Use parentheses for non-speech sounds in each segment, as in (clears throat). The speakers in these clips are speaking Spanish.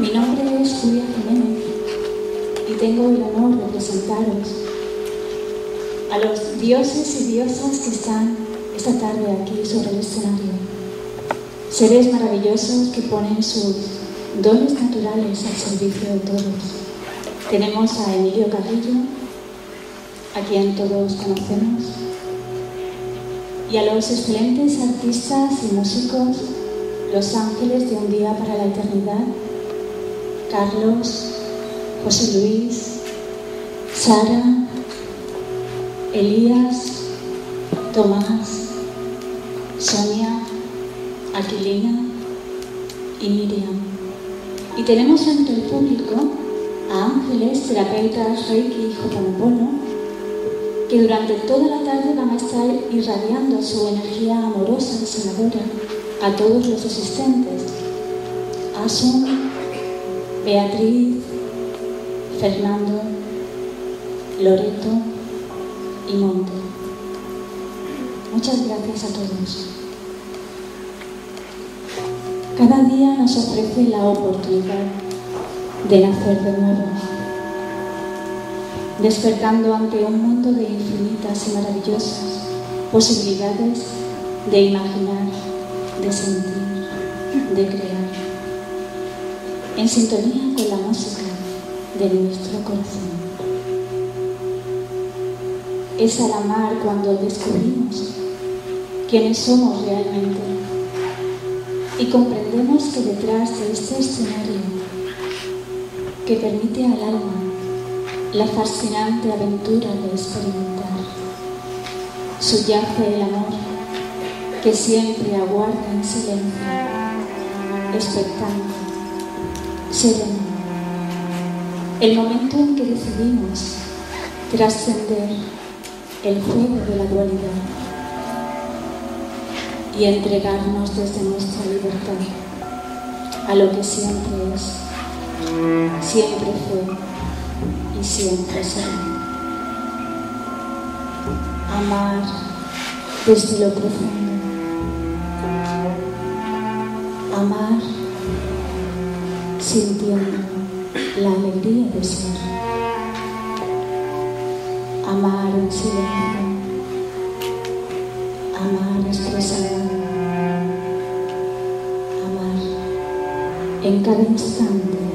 Mi nombre es Julia Jiménez y tengo el honor de presentaros a los dioses y diosas que están esta tarde aquí sobre el escenario. Seres maravillosos que ponen sus dones naturales al servicio de todos. Tenemos a Emilio Carrillo, a quien todos conocemos, y a los excelentes artistas y músicos, los ángeles de un día para la eternidad, Carlos, José Luis, Sara, Elías, Tomás, Sonia, Aquilina y Miriam. Y tenemos entre el público a ángeles, terapeutas, reiki y hoponopono, que durante toda la tarde van a estar irradiando su energía amorosa y sanadora a todos los asistentes. Asun, Beatriz, Fernando, Loreto y Monte. Muchas gracias a todos. Cada día nos ofrece la oportunidad de nacer de nuevo, despertando ante un mundo de infinitas y maravillosas posibilidades de imaginar, de sentir, de crear, en sintonía con la música de nuestro corazón. Es al amar cuando descubrimos quiénes somos realmente y comprendemos que detrás de este escenario que permite al alma la fascinante aventura de experimentar, subyace el amor que siempre aguarda en silencio, expectante, sereno, el momento en que decidimos trascender el juego de la dualidad y entregarnos desde nuestra libertad a lo que siempre es, siempre fue y siempre será. Amar desde lo profundo. Amar sintiendo la alegría de ser. Amar en silencio. Amar expresado. Amar en cada instante.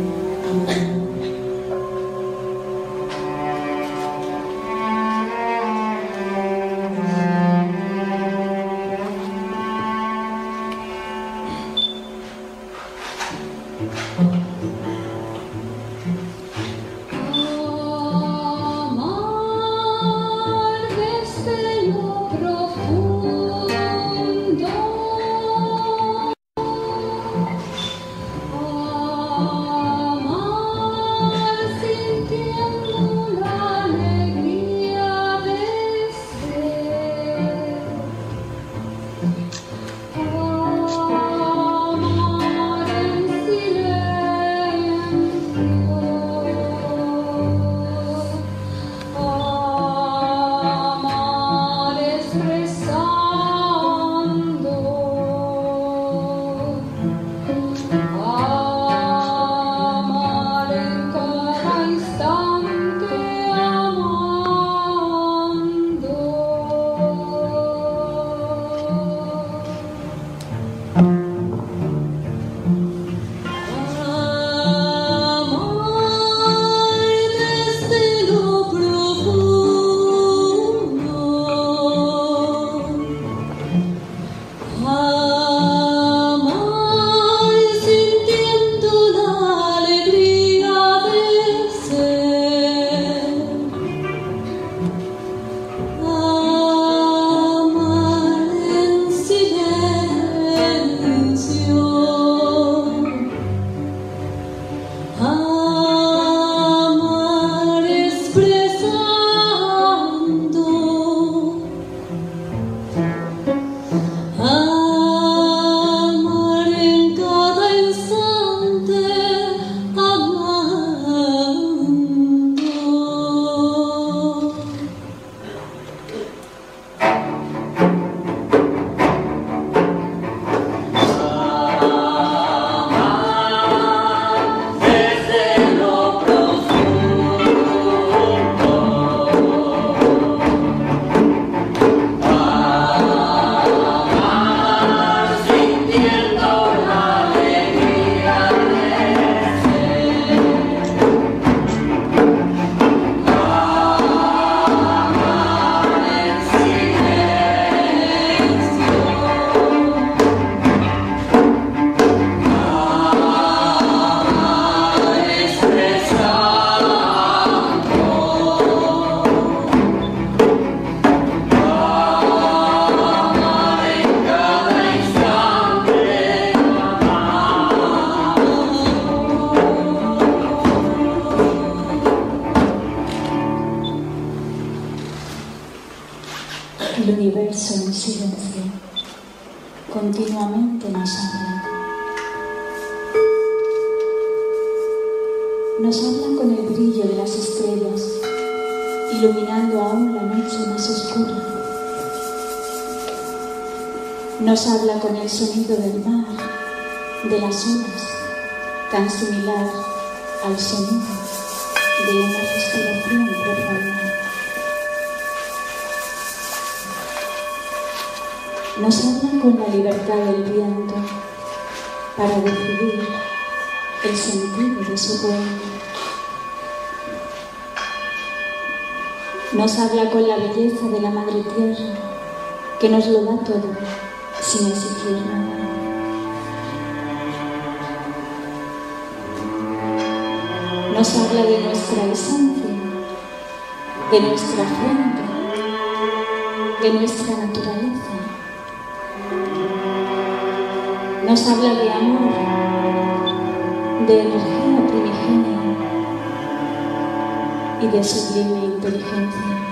El universo en silencio continuamente nos habla. Nos habla con el brillo de las estrellas, iluminando aún la noche más oscura. Nos habla con el sonido del mar, de las olas, tan similar al sonido de una respiración profunda. Nos habla con la libertad del viento para decidir el sentido de su poema. Nos habla con la belleza de la Madre Tierra, que nos lo da todo sin exigir nada. Nos habla de nuestra esencia, de nuestra fuente, de nuestra naturaleza. Nos habla de amor, de energía primigenia y de sublime inteligencia.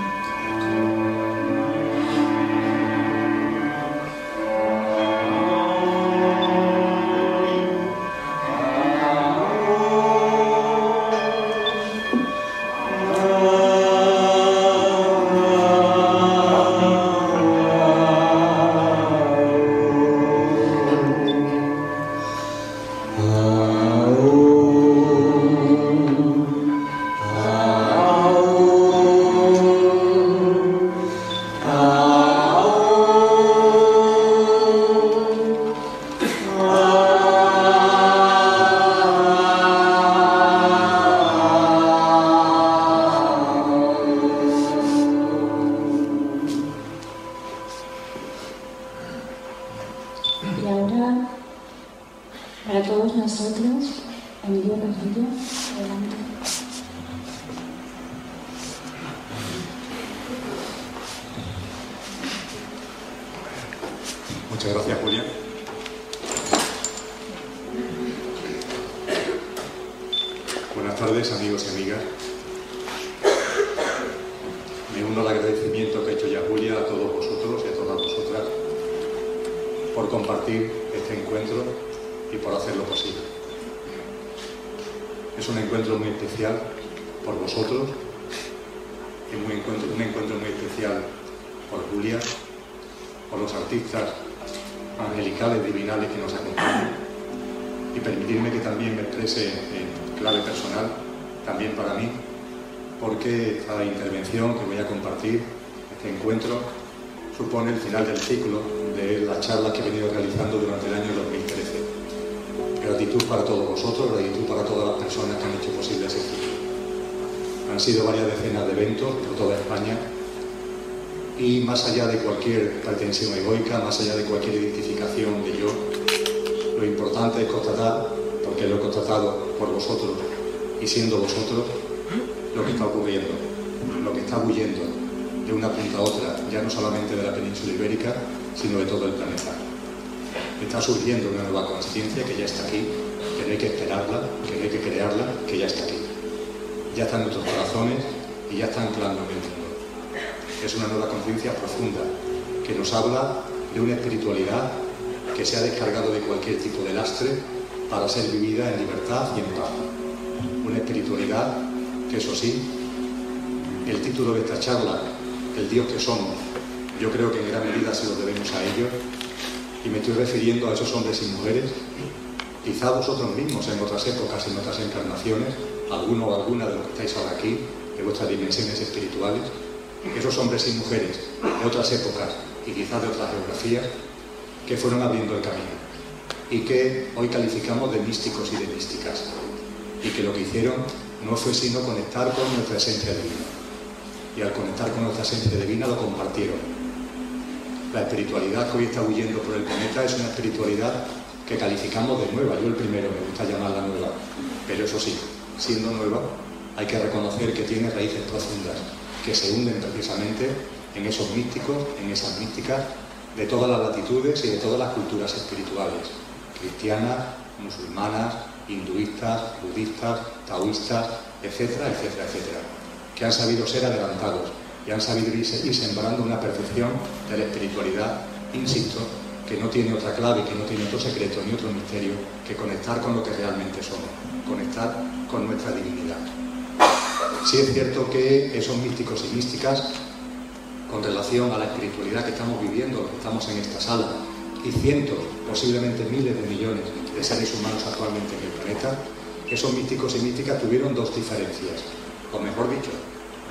Gratitud para todos vosotros, gratitud para todas las personas que han hecho posible ese ciclo. Han sido varias decenas de eventos por toda España y más allá de cualquier pretensión egoica, más allá de cualquier identificación de yo, lo importante es constatar, porque lo he constatado por vosotros y siendo vosotros, lo que está ocurriendo, lo que está huyendo de una punta a otra, ya no solamente de la península ibérica, sino de todo el planeta. Está surgiendo una nueva conciencia que ya está aquí, que no hay que esperarla, que no hay que crearla, que ya está aquí. Ya está en nuestros corazones y ya está anclando en el mundo es una nueva conciencia profunda que nos habla de una espiritualidad que se ha descargado de cualquier tipo de lastre para ser vivida en libertad y en paz. Una espiritualidad que, eso sí, el título de esta charla, El Dios que somos, yo creo que en gran medida se lo debemos a ellos y me estoy refiriendo a esos hombres y mujeres, quizá vosotros mismos en otras épocas, en otras encarnaciones, alguno o alguna de los que estáis ahora aquí, de vuestras dimensiones espirituales, esos hombres y mujeres de otras épocas y quizás de otras geografías que fueron abriendo el camino y que hoy calificamos de místicos y de místicas y que lo que hicieron no fue sino conectar con nuestra esencia divina y al conectar con nuestra esencia divina lo compartieron. La espiritualidad que hoy está huyendo por el planeta es una espiritualidad que calificamos de nueva, yo el primero me gusta llamarla nueva, pero eso sí, siendo nueva hay que reconocer que tiene raíces profundas que se hunden precisamente en esos místicos, en esas místicas de todas las latitudes y de todas las culturas espirituales, cristianas, musulmanas, hinduistas, budistas, taoístas, etcétera, etcétera, etcétera, que han sabido ser adelantados y han sabido ir, sembrando una perfección de la espiritualidad, insisto, que no tiene otra clave, que no tiene otro secreto ni otro misterio que conectar con lo que realmente somos, conectar con nuestra divinidad. Sí es cierto que esos místicos y místicas, con relación a la espiritualidad que estamos viviendo, que estamos en esta sala, y cientos, posiblemente miles de millones de seres humanos actualmente en el planeta, esos místicos y místicas tuvieron dos diferencias, o mejor dicho,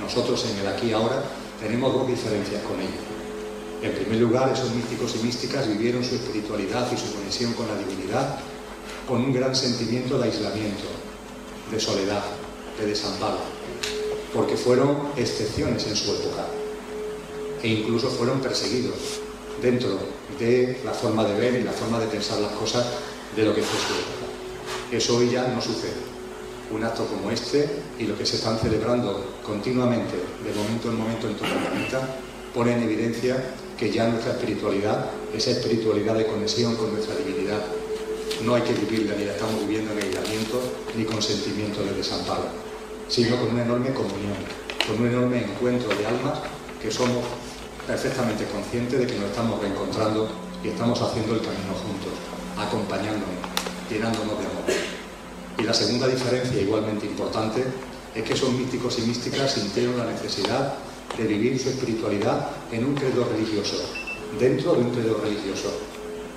nosotros en el aquí y ahora tenemos dos diferencias con ellos. En primer lugar, esos místicos y místicas vivieron su espiritualidad y su conexión con la divinidad con un gran sentimiento de aislamiento, de soledad, de desamparo, porque fueron excepciones en su época e incluso fueron perseguidos dentro de la forma de ver y la forma de pensar las cosas de lo que fue su época. Eso hoy ya no sucede. Un acto como este y lo que se están celebrando continuamente, de momento en momento en todo el planeta, pone en evidencia que ya nuestra espiritualidad, esa espiritualidad de conexión con nuestra divinidad, no hay que vivirla ni la estamos viviendo en aislamiento ni con sentimiento de desamparo, sino con una enorme comunión, con un enorme encuentro de almas que somos perfectamente conscientes de que nos estamos reencontrando y estamos haciendo el camino juntos, acompañándonos, llenándonos de amor. Y la segunda diferencia, igualmente importante, es que esos místicos y místicas sintieron la necesidad de vivir su espiritualidad en un credo religioso, dentro de un credo religioso.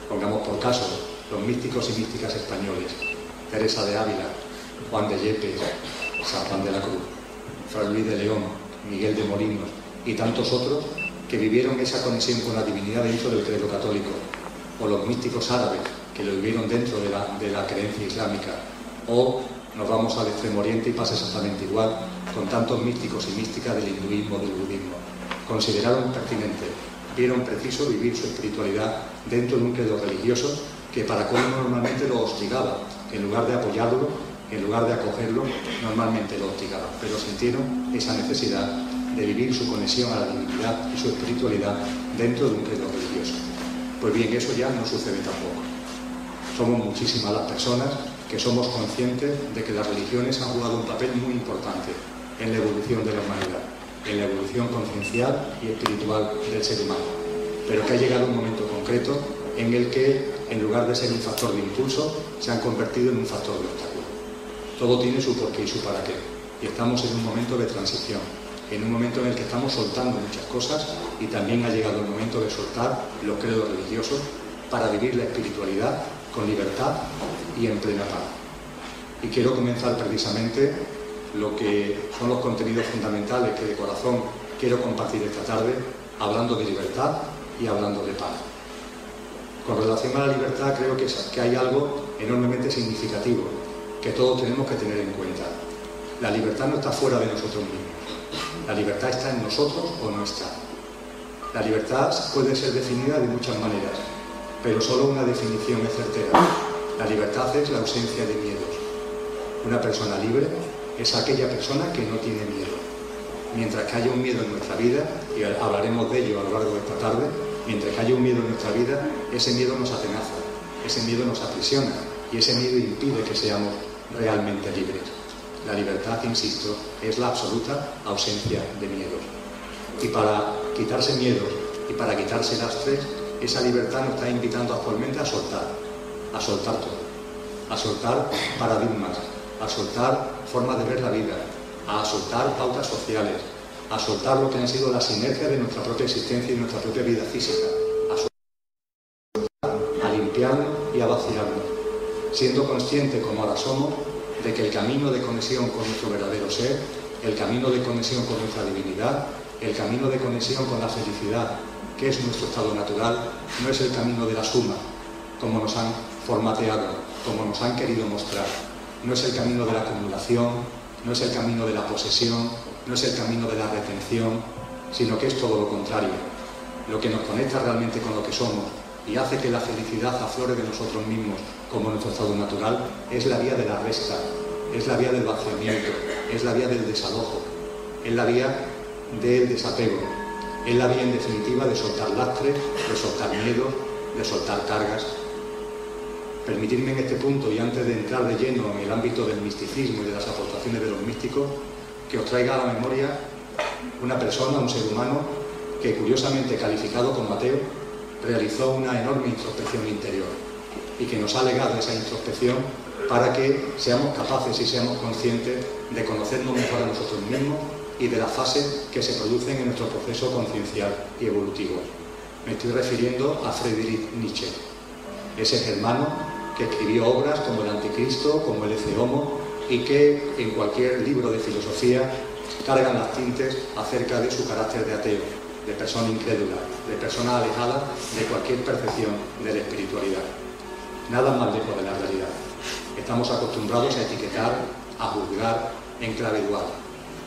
Pongamos por caso los místicos y místicas españoles, Teresa de Ávila, Juan de Yepes, San Juan de la Cruz, Fray Luis de León, Miguel de Molinos y tantos otros que vivieron esa conexión con la divinidad dentro del credo católico, o los místicos árabes que lo vivieron dentro de la, de la creencia islámica, o nos vamos al extremo oriente y pasa exactamente igual con tantos místicos y místicas del hinduismo, del budismo. Consideraron pertinente, vieron preciso vivir su espiritualidad dentro de un credo religioso que para cómo normalmente lo hostigaba, en lugar de apoyarlo, en lugar de acogerlo, normalmente lo hostigaba, pero sintieron esa necesidad de vivir su conexión a la divinidad y su espiritualidad dentro de un credo religioso. Pues bien, eso ya no sucede tampoco. Somos muchísimas las personas que somos conscientes de que las religiones han jugado un papel muy importante en la evolución de la humanidad, en la evolución conciencial y espiritual del ser humano, pero que ha llegado un momento concreto en el que, en lugar de ser un factor de impulso, se han convertido en un factor de obstáculo. Todo tiene su porqué y su para qué, y estamos en un momento de transición, en un momento en el que estamos soltando muchas cosas y también ha llegado el momento de soltar los credos religiosos para vivir la espiritualidad con libertad y en plena paz. Y quiero comenzar precisamente lo que son los contenidos fundamentales que de corazón quiero compartir esta tarde, hablando de libertad y hablando de paz. Con relación a la libertad creo que, que hay algo enormemente significativo que todos tenemos que tener en cuenta. La libertad no está fuera de nosotros mismos. La libertad está en nosotros o no está. La libertad puede ser definida de muchas maneras, pero solo una definición es certera. La libertad es la ausencia de miedos. Una persona libre es aquella persona que no tiene miedo. Mientras que haya un miedo en nuestra vida, y hablaremos de ello a lo largo de esta tarde, mientras que haya un miedo en nuestra vida, ese miedo nos atenaza, ese miedo nos aprisiona y ese miedo impide que seamos realmente libres. La libertad, insisto, es la absoluta ausencia de miedos. Y para quitarse miedos y para quitarse lastres, esa libertad nos está invitando actualmente a soltar, a soltar todo, a soltar paradigmas, a soltar formas de ver la vida, a soltar pautas sociales, a soltar lo que han sido las inercias de nuestra propia existencia y nuestra propia vida física, a soltar, a limpiarnos y a vaciarnos, siendo consciente como ahora somos de que el camino de conexión con nuestro verdadero ser, el camino de conexión con nuestra divinidad, el camino de conexión con la felicidad, que es nuestro estado natural, no es el camino de la suma, como nos han formateado, como nos han querido mostrar. No es el camino de la acumulación, no es el camino de la posesión, no es el camino de la retención, sino que es todo lo contrario. Lo que nos conecta realmente con lo que somos y hace que la felicidad aflore de nosotros mismos como nuestro estado natural es la vía de la resta, es la vía del vaciamiento, es la vía del desalojo, es la vía del desapego, es la vía en definitiva de soltar lastres, de soltar miedos, de soltar cargas. Permitidme en este punto, y antes de entrar de lleno en el ámbito del misticismo y de las aportaciones de los místicos, que os traiga a la memoria una persona, un ser humano, que curiosamente calificado como ateo, realizó una enorme introspección interior y que nos ha legado esa introspección para que seamos capaces y seamos conscientes de conocernos mejor a nosotros mismos y de las fases que se producen en nuestro proceso conciencial y evolutivo. Me estoy refiriendo a Friedrich Nietzsche, ese germano que escribió obras como El Anticristo, como El Ece Homo, y que en cualquier libro de filosofía cargan las tintes acerca de su carácter de ateo, de persona incrédula, de persona alejada de cualquier percepción de la espiritualidad. Nada más lejos de la realidad. Estamos acostumbrados a etiquetar, a juzgar en clave dual.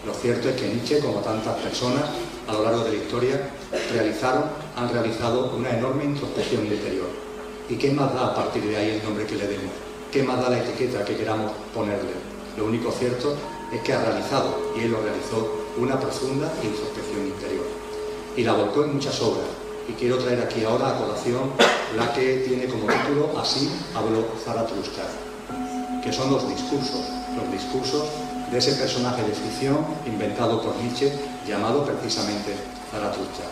Lo cierto es que Nietzsche, como tantas personas a lo largo de la historia, realizaron, han realizado una enorme introspección interior. ¿Y qué más da a partir de ahí el nombre que le demos? ¿Qué más da la etiqueta que queramos ponerle? Lo único cierto es que ha realizado, y él lo realizó, una profunda introspección interior. Y la volcó en muchas obras. Y quiero traer aquí ahora a colación la que tiene como título Así habló Zaratustra, que son los discursos, los discursos de ese personaje de ficción inventado por Nietzsche llamado precisamente Zaratustra.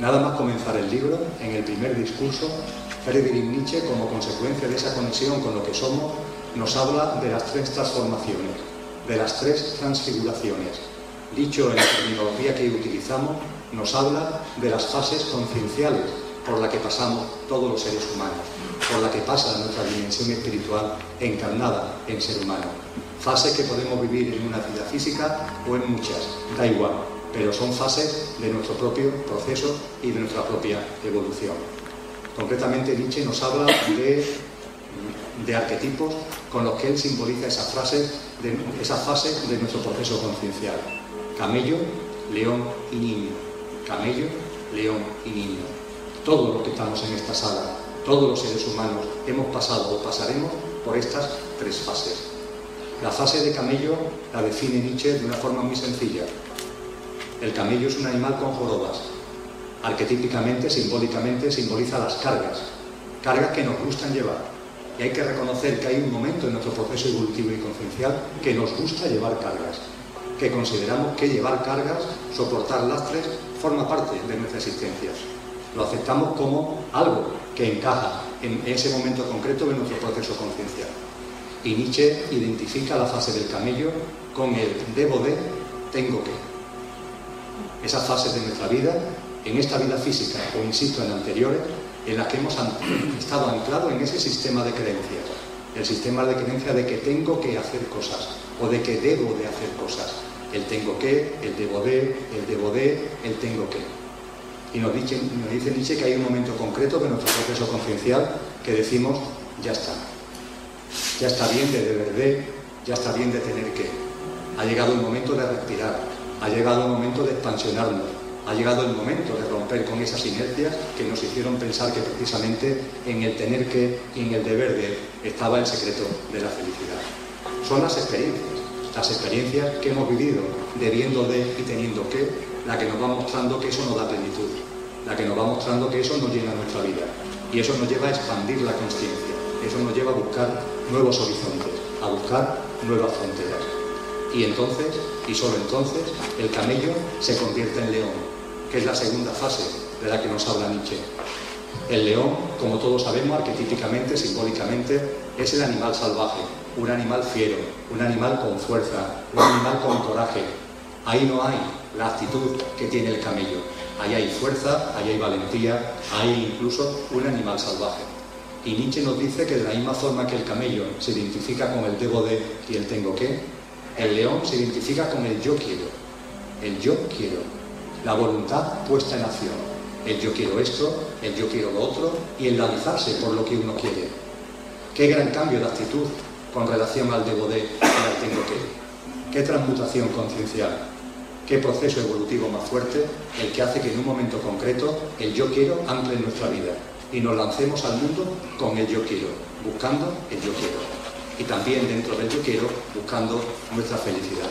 Nada más comenzar el libro, en el primer discurso, Friedrich Nietzsche, como consecuencia de esa conexión con lo que somos, nos habla de las tres transformaciones, de las tres transfiguraciones. Dicho en la terminología que utilizamos, nos habla de las fases concienciales por las que pasamos todos los seres humanos, por la que pasa nuestra dimensión espiritual encarnada en ser humano. Fases que podemos vivir en una vida física o en muchas, da igual, pero son fases de nuestro propio proceso y de nuestra propia evolución. Concretamente Nietzsche nos habla de, de arquetipos con los que él simboliza esas, fases de nuestro proceso conciencial. Camello, león y niño. Camello, león y niño. Todos los que estamos en esta sala, todos los seres humanos hemos pasado o pasaremos por estas tres fases. La fase de camello la define Nietzsche de una forma muy sencilla. El camello es un animal con jorobas. Arquetípicamente, simbólicamente, simboliza las cargas. Cargas que nos gustan llevar. Y hay que reconocer que hay un momento en nuestro proceso evolutivo y conciencial que nos gusta llevar cargas. Que consideramos que llevar cargas, soportar lastres, forma parte de nuestra existencia. Lo aceptamos como algo que encaja en ese momento concreto de nuestro proceso conciencial. Y Nietzsche identifica la fase del camello con el debo de, tengo que. Esas fases de nuestra vida, en esta vida física o insisto en anteriores, en las que hemos (clears throat) estado anclados en ese sistema de creencias. El sistema de creencia de que tengo que hacer cosas o de que debo de hacer cosas. El tengo que, el debo de, el debo de, el tengo que. Y nos dice, nos dice Nietzsche que hay un momento concreto de nuestro proceso conciencial que decimos, ya está. Ya está bien de deber de, ya está bien de tener que. Ha llegado el momento de respirar, ha llegado el momento de expansionarnos, ha llegado el momento de romper con esas inercias que nos hicieron pensar que precisamente en el tener que y en el deber de estaba el secreto de la felicidad. Son las experiencias, las experiencias que hemos vivido debiendo de y teniendo que, la que nos va mostrando que eso nos da plenitud, la que nos va mostrando que eso nos llena nuestra vida y eso nos lleva a expandir la conciencia, eso nos lleva a buscar nuevos horizontes, a buscar nuevas fronteras. Y entonces, y solo entonces, el camello se convierte en león, que es la segunda fase de la que nos habla Nietzsche. El león, como todos sabemos, arquetípicamente, simbólicamente, es el animal salvaje, un animal fiero, un animal con fuerza, un animal con coraje. Ahí no hay la actitud que tiene el camello. Ahí hay fuerza, ahí hay valentía, hay incluso un animal salvaje. Y Nietzsche nos dice que de la misma forma que el camello se identifica con el debo de y el tengo que, el león se identifica con el yo quiero. El yo quiero. La voluntad puesta en acción. El yo quiero esto, el yo quiero lo otro y el lanzarse por lo que uno quiere. Qué gran cambio de actitud con relación al debo de y al tengo que. Qué transmutación conciencial. Qué proceso evolutivo más fuerte el que hace que en un momento concreto el yo quiero en nuestra vida y nos lancemos al mundo con el yo quiero, buscando el yo quiero. Y también dentro del yo quiero, buscando nuestra felicidad.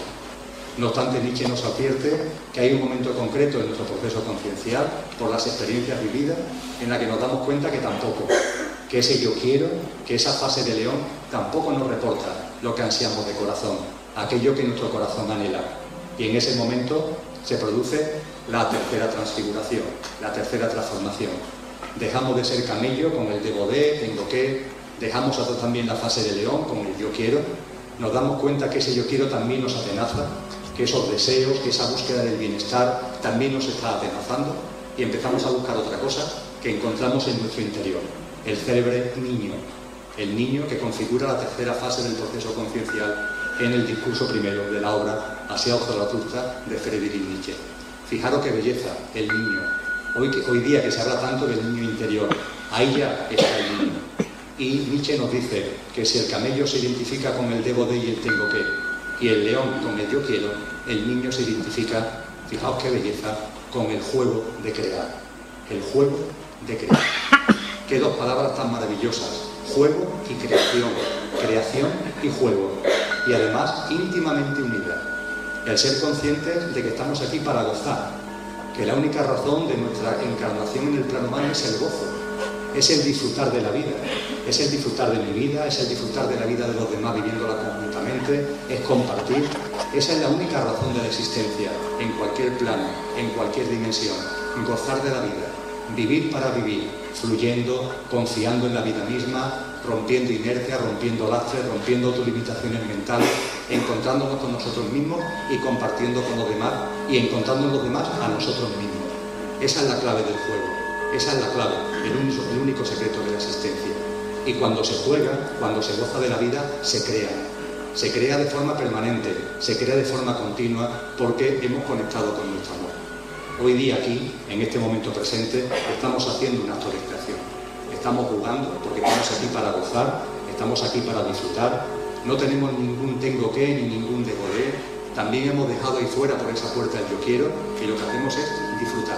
No obstante, Nietzsche nos advierte que hay un momento concreto en nuestro proceso conciencial, por las experiencias vividas, en la que nos damos cuenta que tampoco, que ese yo quiero, que esa fase de león, tampoco nos reporta lo que ansiamos de corazón, aquello que nuestro corazón anhela. Y en ese momento se produce la tercera transfiguración, la tercera transformación. Dejamos de ser camello con el debo de, tengo que, dejamos también la fase de león con el yo quiero, nos damos cuenta que ese yo quiero también nos atenaza, que esos deseos, que esa búsqueda del bienestar también nos está atenazando y empezamos a buscar otra cosa que encontramos en nuestro interior, el célebre niño, el niño que configura la tercera fase del proceso conciencial en el discurso primero de la obra Hacia Zaratustra de Friedrich Nietzsche. Fijaros qué belleza, el niño. Hoy, día que se habla tanto del niño interior, ahí ya está el niño. Y Nietzsche nos dice que si el camello se identifica con el debo de y el tengo que, y el león con el yo quiero, el niño se identifica, fijaos qué belleza, con el juego de crear. El juego de crear. Qué dos palabras tan maravillosas. Juego y creación. Creación y juego. Y además íntimamente unidas. El ser conscientes de que estamos aquí para gozar. Que la única razón de nuestra encarnación en el plano humano es el gozo. Es el disfrutar de la vida. Es el disfrutar de mi vida, es el disfrutar de la vida de los demás viviéndola conjuntamente, es compartir. Esa es la única razón de la existencia, en cualquier plano, en cualquier dimensión. Gozar de la vida, vivir para vivir, fluyendo, confiando en la vida misma, rompiendo inercia, rompiendo lastres, rompiendo autolimitaciones mentales, encontrándonos con nosotros mismos y compartiendo con los demás y encontrando en los demás a nosotros mismos. Esa es la clave del juego, esa es la clave, el único, el único secreto de la existencia. Y cuando se juega, cuando se goza de la vida, se crea. Se crea de forma permanente, se crea de forma continua porque hemos conectado con nuestro amor. Hoy día aquí, en este momento presente, estamos haciendo un acto. Estamos jugando porque estamos aquí para gozar, estamos aquí para disfrutar. No tenemos ningún tengo que ni ningún debo de. También hemos dejado ahí fuera por esa puerta el yo quiero y lo que hacemos es disfrutar.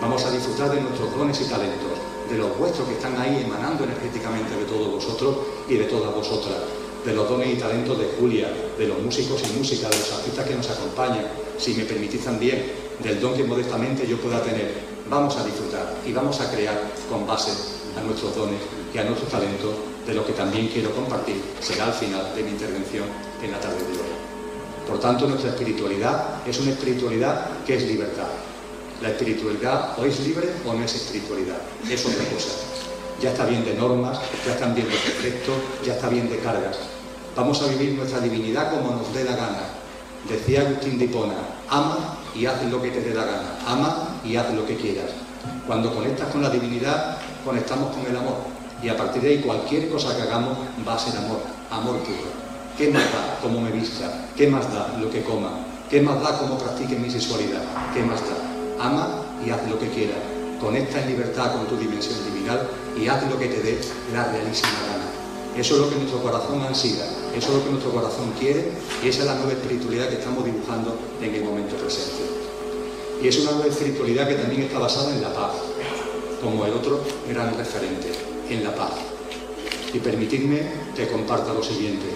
Vamos a disfrutar de nuestros dones y talentos, de los vuestros que están ahí emanando energéticamente de todos vosotros y de todas vosotras, de los dones y talentos de Julia, de los músicos y música, de los artistas que nos acompañan, si me permitís también, del don que modestamente yo pueda tener. Vamos a disfrutar y vamos a crear con base a nuestros dones y a nuestros talentos de lo que también quiero compartir. Será al final de mi intervención en la tarde de hoy. Por tanto, nuestra espiritualidad es una espiritualidad que es libertad. La espiritualidad o es libre o no es espiritualidad. Es otra cosa. Ya está bien de normas, ya están bien de preceptos, ya está bien de cargas. Vamos a vivir nuestra divinidad como nos dé la gana. Decía Agustín de Hipona, ama y haz lo que te dé la gana. Ama y haz lo que quieras. Cuando conectas con la divinidad, conectamos con el amor. Y a partir de ahí cualquier cosa que hagamos va a ser amor, amor puro. ¿Qué más da cómo me vista? ¿Qué más da lo que coma? ¿Qué más da cómo practique mi sexualidad? ¿Qué más da? Ama y haz lo que quieras. Conecta en libertad con tu dimensión divinal y haz lo que te dé la realísima gana. Eso es lo que nuestro corazón ansía, eso es lo que nuestro corazón quiere y esa es la nueva espiritualidad que estamos dibujando en el momento presente. Y es una nueva espiritualidad que también está basada en la paz, como el otro gran referente, en la paz. Y permitidme que comparta lo siguiente.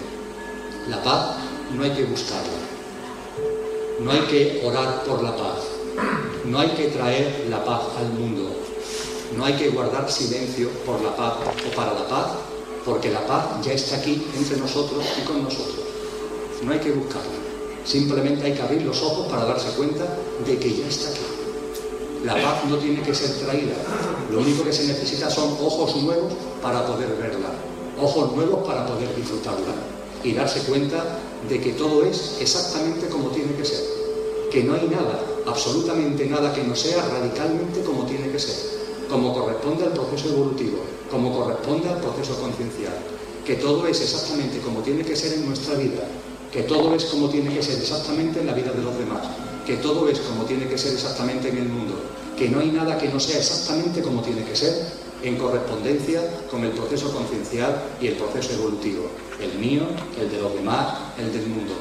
La paz no hay que buscarla. No hay que orar por la paz. No hay que traer la paz al mundo. No hay que guardar silencio por la paz o para la paz, porque la paz ya está aquí entre nosotros y con nosotros. No hay que buscarla. Simplemente hay que abrir los ojos para darse cuenta de que ya está aquí. La paz no tiene que ser traída. Lo único que se necesita son ojos nuevos para poder verla. Ojos nuevos para poder disfrutarla. Y darse cuenta de que todo es exactamente como tiene que ser. Que no hay nada, absolutamente nada que no sea radicalmente como tiene que ser. Como corresponde al proceso evolutivo, como corresponde al proceso conciencial. Que todo es exactamente como tiene que ser en nuestra vida. Que todo es como tiene que ser exactamente en la vida de los demás que todo es como tiene que ser exactamente en el mundo, que no hay nada que no sea exactamente como tiene que ser en correspondencia con el proceso conciencial y el proceso evolutivo, el mío, el de los demás, el del mundo.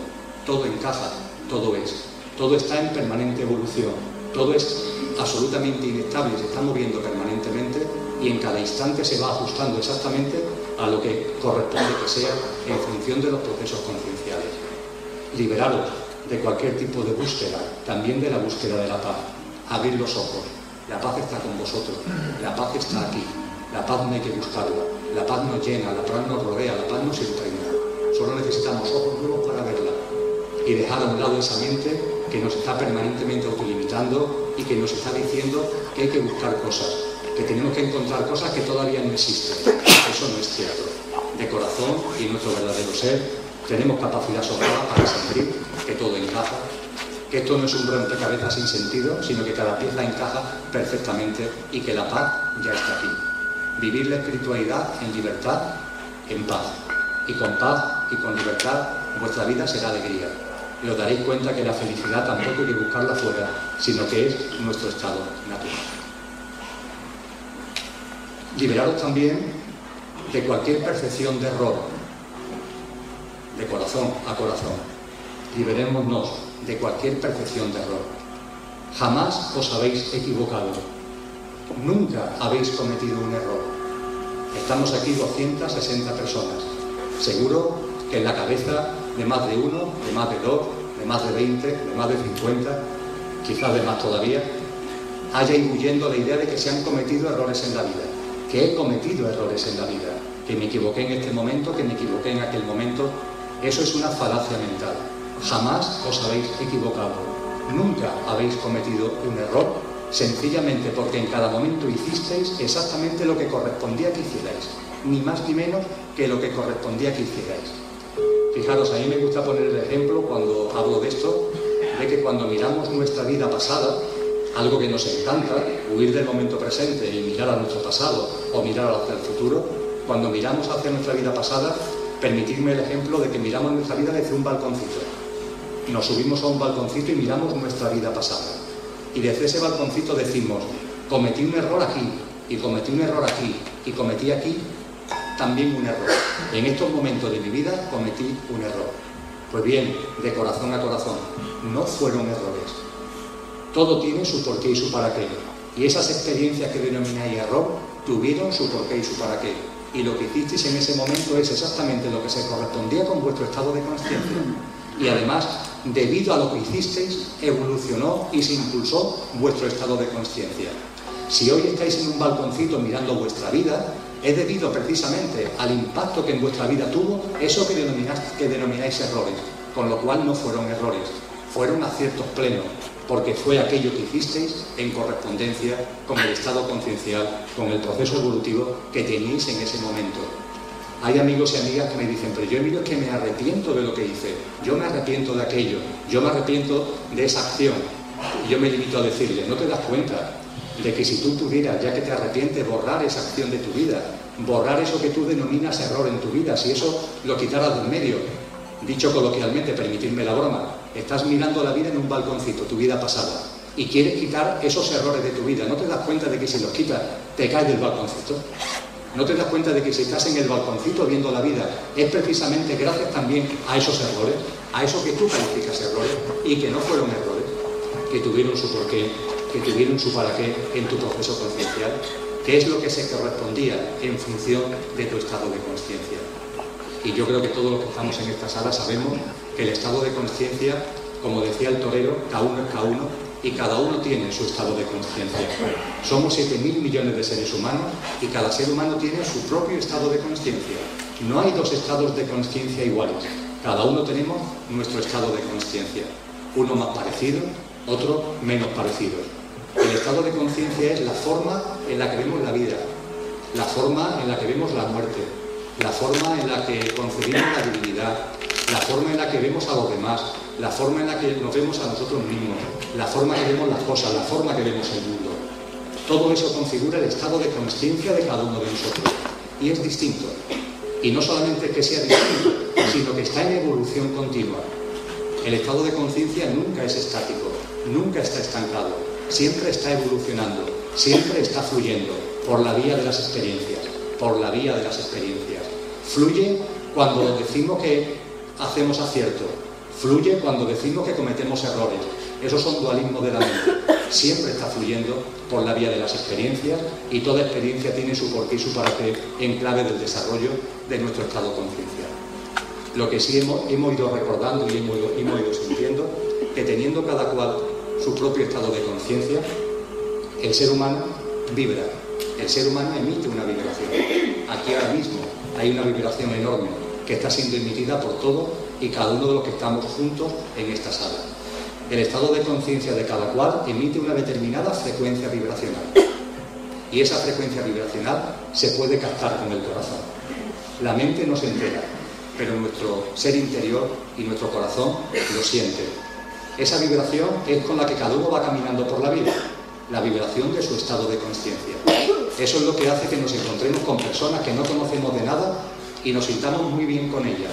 Todo encaja, todo es, todo está en permanente evolución, todo es absolutamente inestable, se está moviendo permanentemente y en cada instante se va ajustando exactamente a lo que corresponde que sea en función de los procesos concienciales. Liberados de cualquier tipo de búsqueda, también de la búsqueda de la paz. Abrir los ojos. La paz está con vosotros. La paz está aquí. La paz no hay que buscarla. La paz nos llena, la paz nos rodea, la paz nos impregna. Solo necesitamos ojos nuevos para verla. Y dejar a un lado esa mente que nos está permanentemente autolimitando y que nos está diciendo que hay que buscar cosas, que tenemos que encontrar cosas que todavía no existen. Eso no es cierto. De corazón y nuestro verdadero ser tenemos capacidad sobrada para sentir que todo encaja, que esto no es un rompecabezas sin sentido, sino que cada pieza encaja perfectamente y que la paz ya está aquí. Vivir la espiritualidad en libertad, en paz. Y con paz y con libertad vuestra vida será alegría. Y os daréis cuenta que la felicidad tampoco hay que buscarla fuera, sino que es nuestro estado natural. Liberaros también de cualquier percepción de error, de corazón a corazón. Liberémonos de cualquier percepción de error. Jamás os habéis equivocado. Nunca habéis cometido un error. Estamos aquí 260 personas. Seguro que en la cabeza de más de uno, de más de dos, de más de 20, de más de 50, quizás de más todavía, haya huyendo la idea de que se han cometido errores en la vida, que he cometido errores en la vida, que me equivoqué en este momento, que me equivoqué en aquel momento. Eso es una falacia mental. Jamás os habéis equivocado. Nunca habéis cometido un error, sencillamente porque en cada momento hicisteis exactamente lo que correspondía que hicierais, ni más ni menos que lo que correspondía que hicierais. Fijaros, a mí me gusta poner el ejemplo cuando hablo de esto, de que cuando miramos nuestra vida pasada, algo que nos encanta, huir del momento presente y mirar a nuestro pasado o mirar hacia el futuro, cuando miramos hacia nuestra vida pasada, permitidme el ejemplo de que miramos nuestra vida desde un balconcito. Nos subimos a un balconcito y miramos nuestra vida pasada. Y desde ese balconcito decimos, cometí un error aquí, y cometí un error aquí, y cometí aquí también un error. En estos momentos de mi vida cometí un error. Pues bien, de corazón a corazón, no fueron errores. Todo tiene su porqué y su para qué. Y esas experiencias que denomináis error tuvieron su porqué y su para qué. Y lo que hicisteis en ese momento es exactamente lo que se correspondía con vuestro estado de conciencia. Y además, debido a lo que hicisteis, evolucionó y se impulsó vuestro estado de conciencia. Si hoy estáis en un balconcito mirando vuestra vida, es debido precisamente al impacto que en vuestra vida tuvo eso que denomináis, errores, con lo cual no fueron errores, fueron aciertos plenos, porque fue aquello que hicisteis en correspondencia con el estado conciencial, con el proceso evolutivo que teníais en ese momento. Hay amigos y amigas que me dicen, pero yo miro que me arrepiento de lo que hice, yo me arrepiento de aquello, yo me arrepiento de esa acción. Y yo me limito a decirle, ¿no te das cuenta de que si tú pudieras, ya que te arrepientes, borrar esa acción de tu vida, borrar eso que tú denominas error en tu vida, si eso lo quitaras del medio, dicho coloquialmente, permitirme la broma, estás mirando la vida en un balconcito, tu vida pasada, y quieres quitar esos errores de tu vida, ¿no te das cuenta de que si los quitas te caes del balconcito? ¿No te das cuenta de que si estás en el balconcito viendo la vida es precisamente gracias también a esos errores, a eso que tú calificas errores y que no fueron errores, que tuvieron su porqué, que tuvieron su para qué en tu proceso conciencial? ¿Qué es lo que se correspondía en función de tu estado de conciencia? Y yo creo que todos los que estamos en esta sala sabemos que el estado de conciencia, como decía el torero, cada uno es cada uno y cada uno tiene su estado de conciencia. Somos 7.000 millones de seres humanos y cada ser humano tiene su propio estado de conciencia. No hay dos estados de conciencia iguales. Cada uno tenemos nuestro estado de conciencia. Uno más parecido, otro menos parecido. El estado de conciencia es la forma en la que vemos la vida, la forma en la que vemos la muerte, la forma en la que concebimos la divinidad, la forma en la que vemos a los demás, la forma en la que nos vemos a nosotros mismos, la forma que vemos las cosas, la forma que vemos el mundo. Todo eso configura el estado de conciencia de cada uno de nosotros. Y es distinto. Y no solamente que sea distinto, sino que está en evolución continua. El estado de conciencia nunca es estático, nunca está estancado, siempre está evolucionando, siempre está fluyendo por la vía de las experiencias, por la vía de las experiencias. Fluye cuando decimos que hacemos acierto, fluye cuando decimos que cometemos errores. Esos son dualismos de la mente. Siempre está fluyendo por la vía de las experiencias y toda experiencia tiene su porqué y su para qué en clave del desarrollo de nuestro estado conciencial. Lo que sí hemos, ido recordando y hemos, hemos ido sintiendo, que teniendo cada cual su propio estado de conciencia, el ser humano vibra, el ser humano emite una vibración. Aquí ahora mismo hay una vibración enorme que está siendo emitida por todo y cada uno de los que estamos juntos en esta sala. El estado de conciencia de cada cual emite una determinada frecuencia vibracional. Y esa frecuencia vibracional se puede captar con el corazón. La mente no se entera, pero nuestro ser interior y nuestro corazón lo siente. Esa vibración es con la que cada uno va caminando por la vida, la vibración de su estado de conciencia. Eso es lo que hace que nos encontremos con personas que no conocemos de nada y nos sintamos muy bien con ellas,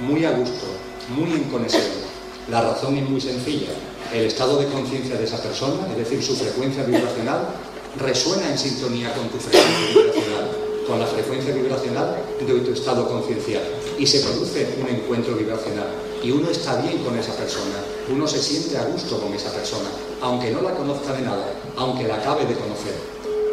muy a gusto, muy en conexión. La razón es muy sencilla. El estado de conciencia de esa persona, es decir, su frecuencia vibracional, resuena en sintonía con tu frecuencia vibracional, con la frecuencia vibracional de tu estado conciencial. Y se produce un encuentro vibracional. Y uno está bien con esa persona, uno se siente a gusto con esa persona, aunque no la conozca de nada, aunque la acabe de conocer.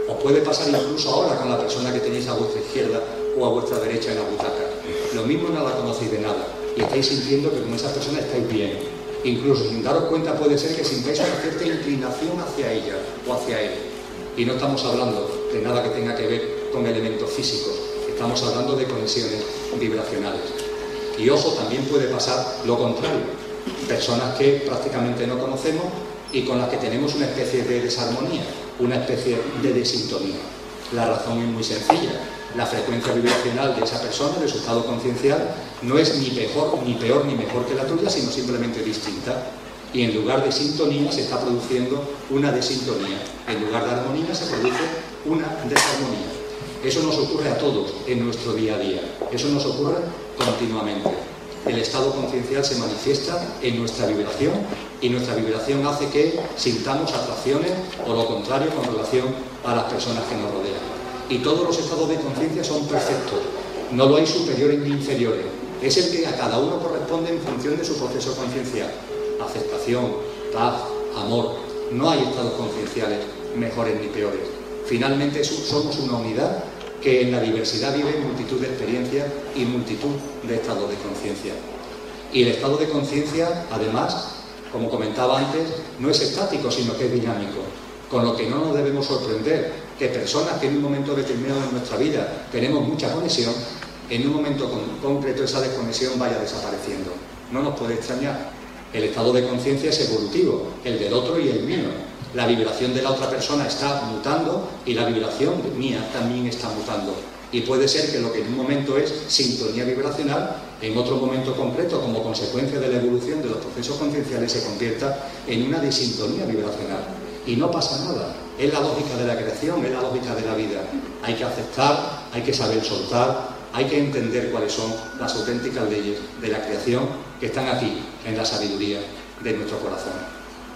Os puede pasar incluso ahora con la persona que tenéis a vuestra izquierda o a vuestra derecha en la butaca. Lo mismo no la conocéis de nada y estáis sintiendo que con esa persona estáis bien. Incluso sin daros cuenta puede ser que sintáis una cierta inclinación hacia ella o hacia él. Y no estamos hablando de nada que tenga que ver con elementos físicos, estamos hablando de conexiones vibracionales. Y ojo, también puede pasar lo contrario. Personas que prácticamente no conocemos y con las que tenemos una especie de desarmonía, una especie de desintonía. La razón es muy sencilla la frecuencia vibracional de esa persona, de su estado conciencial, no es ni peor, ni mejor que la tuya, sino simplemente distinta. Y en lugar de sintonía se está produciendo una desintonía. En lugar de armonía se produce una desarmonía. Eso nos ocurre a todos en nuestro día a día. Eso nos ocurre continuamente. El estado conciencial se manifiesta en nuestra vibración y nuestra vibración hace que sintamos atracciones o lo contrario con relación a las personas que nos rodean y todos los estados de conciencia son perfectos. No lo hay superiores ni inferiores. Es el que a cada uno corresponde en función de su proceso conciencial. Aceptación, paz, amor. No hay estados concienciales mejores ni peores. Finalmente somos una unidad que en la diversidad vive multitud de experiencias y multitud de estados de conciencia. Y el estado de conciencia, además, como comentaba antes, no es estático, sino que es dinámico. Con lo que no nos debemos sorprender que personas que en un momento determinado de nuestra vida tenemos mucha conexión, en un momento concreto esa desconexión vaya desapareciendo. No nos puede extrañar. El estado de conciencia es evolutivo, el del otro y el mío. La vibración de la otra persona está mutando y la vibración mía también está mutando. Y puede ser que lo que en un momento es sintonía vibracional, en otro momento concreto, como consecuencia de la evolución de los procesos concienciales, se convierta en una disintonía vibracional. Y no pasa nada. Es la lógica de la creación, es la lógica de la vida. Hay que aceptar, hay que saber soltar, hay que entender cuáles son las auténticas leyes de la creación que están aquí, en la sabiduría de nuestro corazón.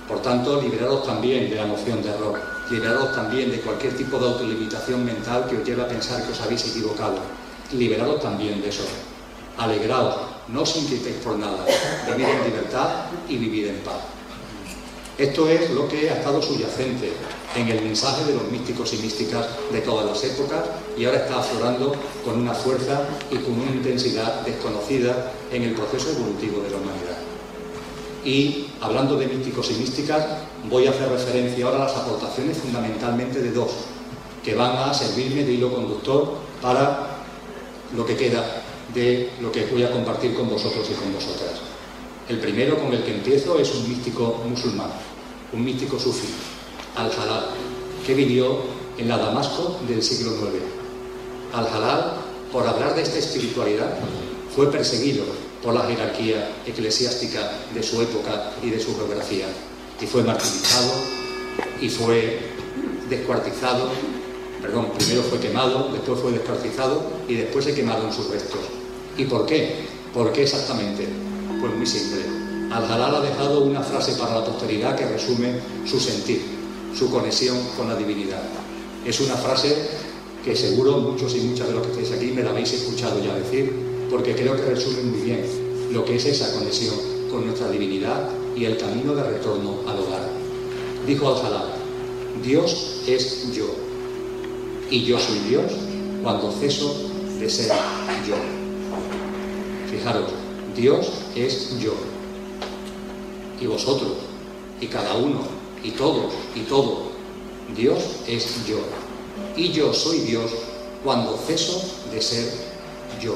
Por tanto, liberaros también de la noción de error, liberaros también de cualquier tipo de autolimitación mental que os lleve a pensar que os habéis equivocado, liberaros también de eso. Alegraos, no os inquietéis por nada, vivir en libertad y vivir en paz. Esto es lo que ha estado subyacente en el mensaje de los místicos y místicas de todas las épocas y ahora está aflorando con una fuerza y con una intensidad desconocida en el proceso evolutivo de la humanidad. Y hablando de místicos y místicas, voy a hacer referencia ahora a las aportaciones fundamentalmente de dos, que van a servirme de hilo conductor para lo que queda de lo que voy a compartir con vosotros y con vosotras. El primero con el que empiezo es un místico musulmán, un místico sufí, Al-Halal, que vivió en la Damasco del siglo IX. Al-Halal, por hablar de esta espiritualidad, fue perseguido por la jerarquía eclesiástica de su época y de su geografía, y fue martirizado y fue descuartizado, perdón, primero fue quemado, después fue descuartizado y después se quemaron sus restos. ¿Y por qué? ¿Por qué exactamente? Pues muy simple. Al-Halal ha dejado una frase para la posteridad que resume su sentir, su conexión con la divinidad. Es una frase que seguro muchos y muchas de los que estáis aquí me la habéis escuchado ya decir, porque creo que resume muy bien lo que es esa conexión con nuestra divinidad y el camino de retorno al hogar. Dijo Al-Halal, Dios es yo, y yo soy Dios cuando ceso de ser yo. Fijaros, Dios es yo. Y vosotros, y cada uno, y todos, y todo. Dios es yo. Y yo soy Dios cuando ceso de ser yo.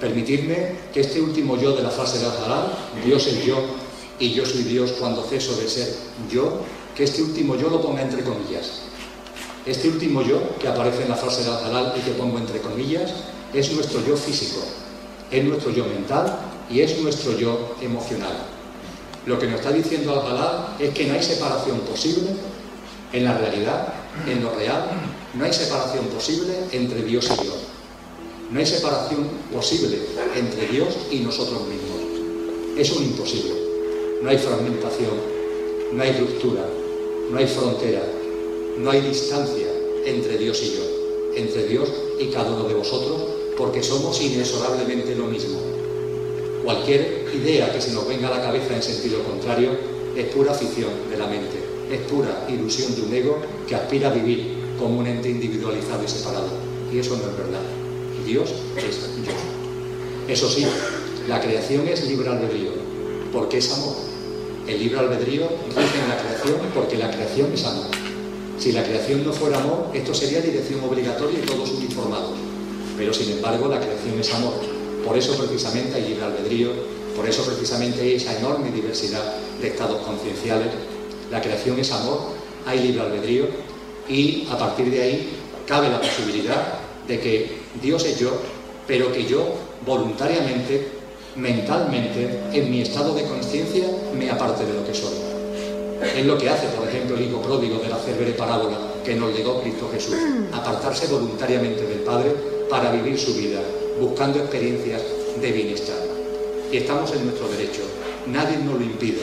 Permitidme que este último yo de la frase de Azalal, Dios es yo y yo soy Dios cuando ceso de ser yo, que este último yo lo ponga entre comillas. Este último yo, que aparece en la frase de Al-Halal y que pongo entre comillas, es nuestro yo físico, es nuestro yo mental y es nuestro yo emocional. Lo que nos está diciendo Al-Halal es que no hay separación posible en la realidad, en lo real, no hay separación posible entre Dios y yo. No hay separación posible entre Dios y nosotros mismos. Es un imposible. No hay fragmentación, no hay ruptura, no hay frontera, no hay distancia entre Dios y yo, entre Dios y cada uno de vosotros, porque somos inexorablemente lo mismo. Cualquier idea que se nos venga a la cabeza en sentido contrario es pura ficción de la mente, es pura ilusión de un ego que aspira a vivir como un ente individualizado y separado. Y eso no es verdad. Dios es Dios. Eso sí, la creación es libre albedrío, porque es amor. El libre albedrío rige en la creación porque la creación es amor. Si la creación no fuera amor, esto sería dirección obligatoria y todos uniformados. Pero sin embargo, la creación es amor. Por eso precisamente hay libre albedrío, por eso precisamente hay esa enorme diversidad de estados concienciales. La creación es amor, hay libre albedrío y a partir de ahí cabe la posibilidad de que Dios es yo, pero que yo voluntariamente, mentalmente, en mi estado de conciencia, me aparte de lo que soy. Es lo que hace, por ejemplo, el hijo pródigo de la célebre parábola que nos legó Cristo Jesús, (clears throat) apartarse voluntariamente del Padre para vivir su vida, buscando experiencias de bienestar. Y estamos en nuestro derecho, nadie nos lo impide,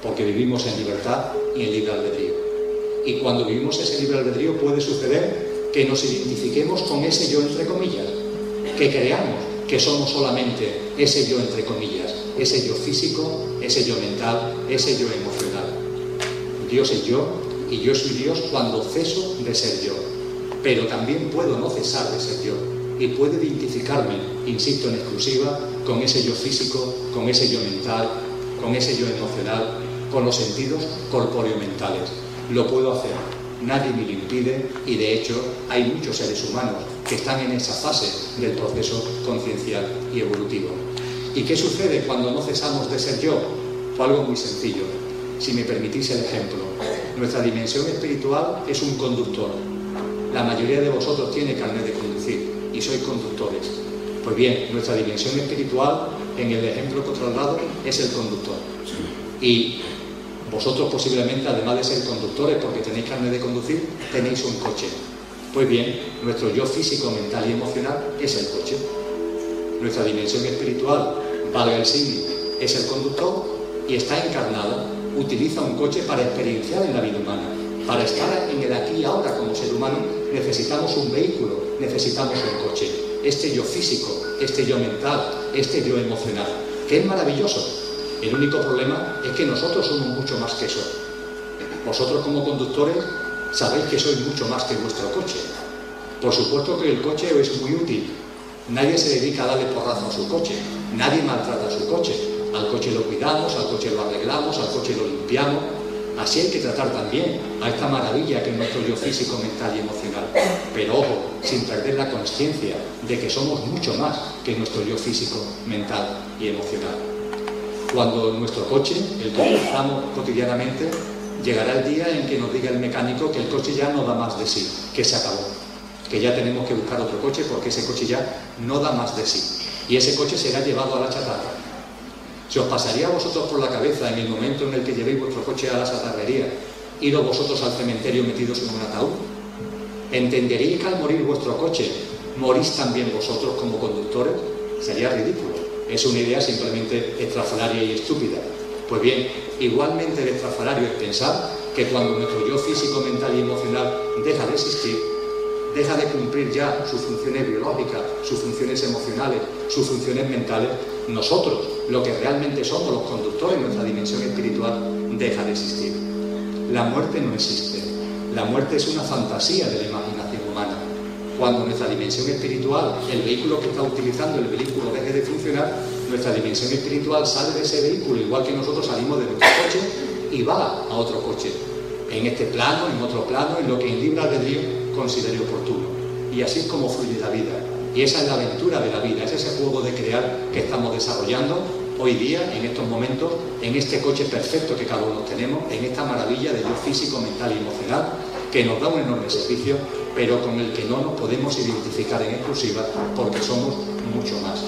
porque vivimos en libertad y en libre albedrío. Y cuando vivimos ese libre albedrío puede suceder que nos identifiquemos con ese yo entre comillas, que creamos que somos solamente ese yo entre comillas, ese yo físico, ese yo mental, ese yo emocional. Dios es yo y yo soy Dios cuando ceso de ser yo. Pero también puedo no cesar de ser yo y puedo identificarme, insisto en exclusiva, con ese yo físico, con ese yo mental, con ese yo emocional, con los sentidos corpóreo-mentales. Lo puedo hacer, nadie me lo impide y de hecho hay muchos seres humanos que están en esa fase del proceso conciencial y evolutivo. ¿Y qué sucede cuando no cesamos de ser yo? Fue algo muy sencillo. Si me permitís el ejemplo, nuestra dimensión espiritual es un conductor. La mayoría de vosotros tiene carnet de conducir y sois conductores. Pues bien, nuestra dimensión espiritual, en el ejemplo que os traslado, es el conductor. Y vosotros posiblemente, además de ser conductores, porque tenéis carnet de conducir, tenéis un coche. Pues bien, nuestro yo físico, mental y emocional es el coche. Nuestra dimensión espiritual, valga el signo, es el conductor y está encarnada utiliza un coche para experienciar en la vida humana. Para estar en el aquí y ahora como ser humano necesitamos un vehículo, necesitamos un coche. Este yo físico, este yo mental, este yo emocional, que es maravilloso. El único problema es que nosotros somos mucho más que eso. Vosotros como conductores sabéis que sois mucho más que vuestro coche. Por supuesto que el coche es muy útil. Nadie se dedica a darle porrazo a su coche. Nadie maltrata a su coche al coche lo cuidamos, al coche lo arreglamos, al coche lo limpiamos. Así hay que tratar también a esta maravilla que es nuestro yo físico, mental y emocional. Pero ojo, sin perder la conciencia de que somos mucho más que nuestro yo físico, mental y emocional. Cuando nuestro coche, el que utilizamos cotidianamente, llegará el día en que nos diga el mecánico que el coche ya no da más de sí, que se acabó, que ya tenemos que buscar otro coche porque ese coche ya no da más de sí. Y ese coche será llevado a la chatarra ¿Se os pasaría a vosotros por la cabeza en el momento en el que llevéis vuestro coche a la chatarrería, iros vosotros al cementerio metidos en un ataúd? ¿Entenderíais que al morir vuestro coche morís también vosotros como conductores? Sería ridículo. Es una idea simplemente estrafalaria y estúpida. Pues bien, igualmente el estrafalario es pensar que cuando nuestro yo físico, mental y emocional deja de existir, deja de cumplir ya sus funciones biológicas, sus funciones emocionales, sus funciones mentales, nosotros, lo que realmente somos los conductores, nuestra dimensión espiritual, deja de existir. La muerte no existe. La muerte es una fantasía de la imaginación humana. Cuando nuestra dimensión espiritual, el vehículo que está utilizando el vehículo deje de funcionar, nuestra dimensión espiritual sale de ese vehículo, igual que nosotros salimos de nuestro coche y va a otro coche. En este plano, en otro plano, en lo que en libre albedrío considere oportuno. Y así es como fluye la vida. Y esa es la aventura de la vida, es ese juego de crear que estamos desarrollando hoy día, en estos momentos, en este coche perfecto que cada uno tenemos, en esta maravilla de yo físico, mental y emocional, que nos da un enorme servicio, pero con el que no nos podemos identificar en exclusiva porque somos mucho más.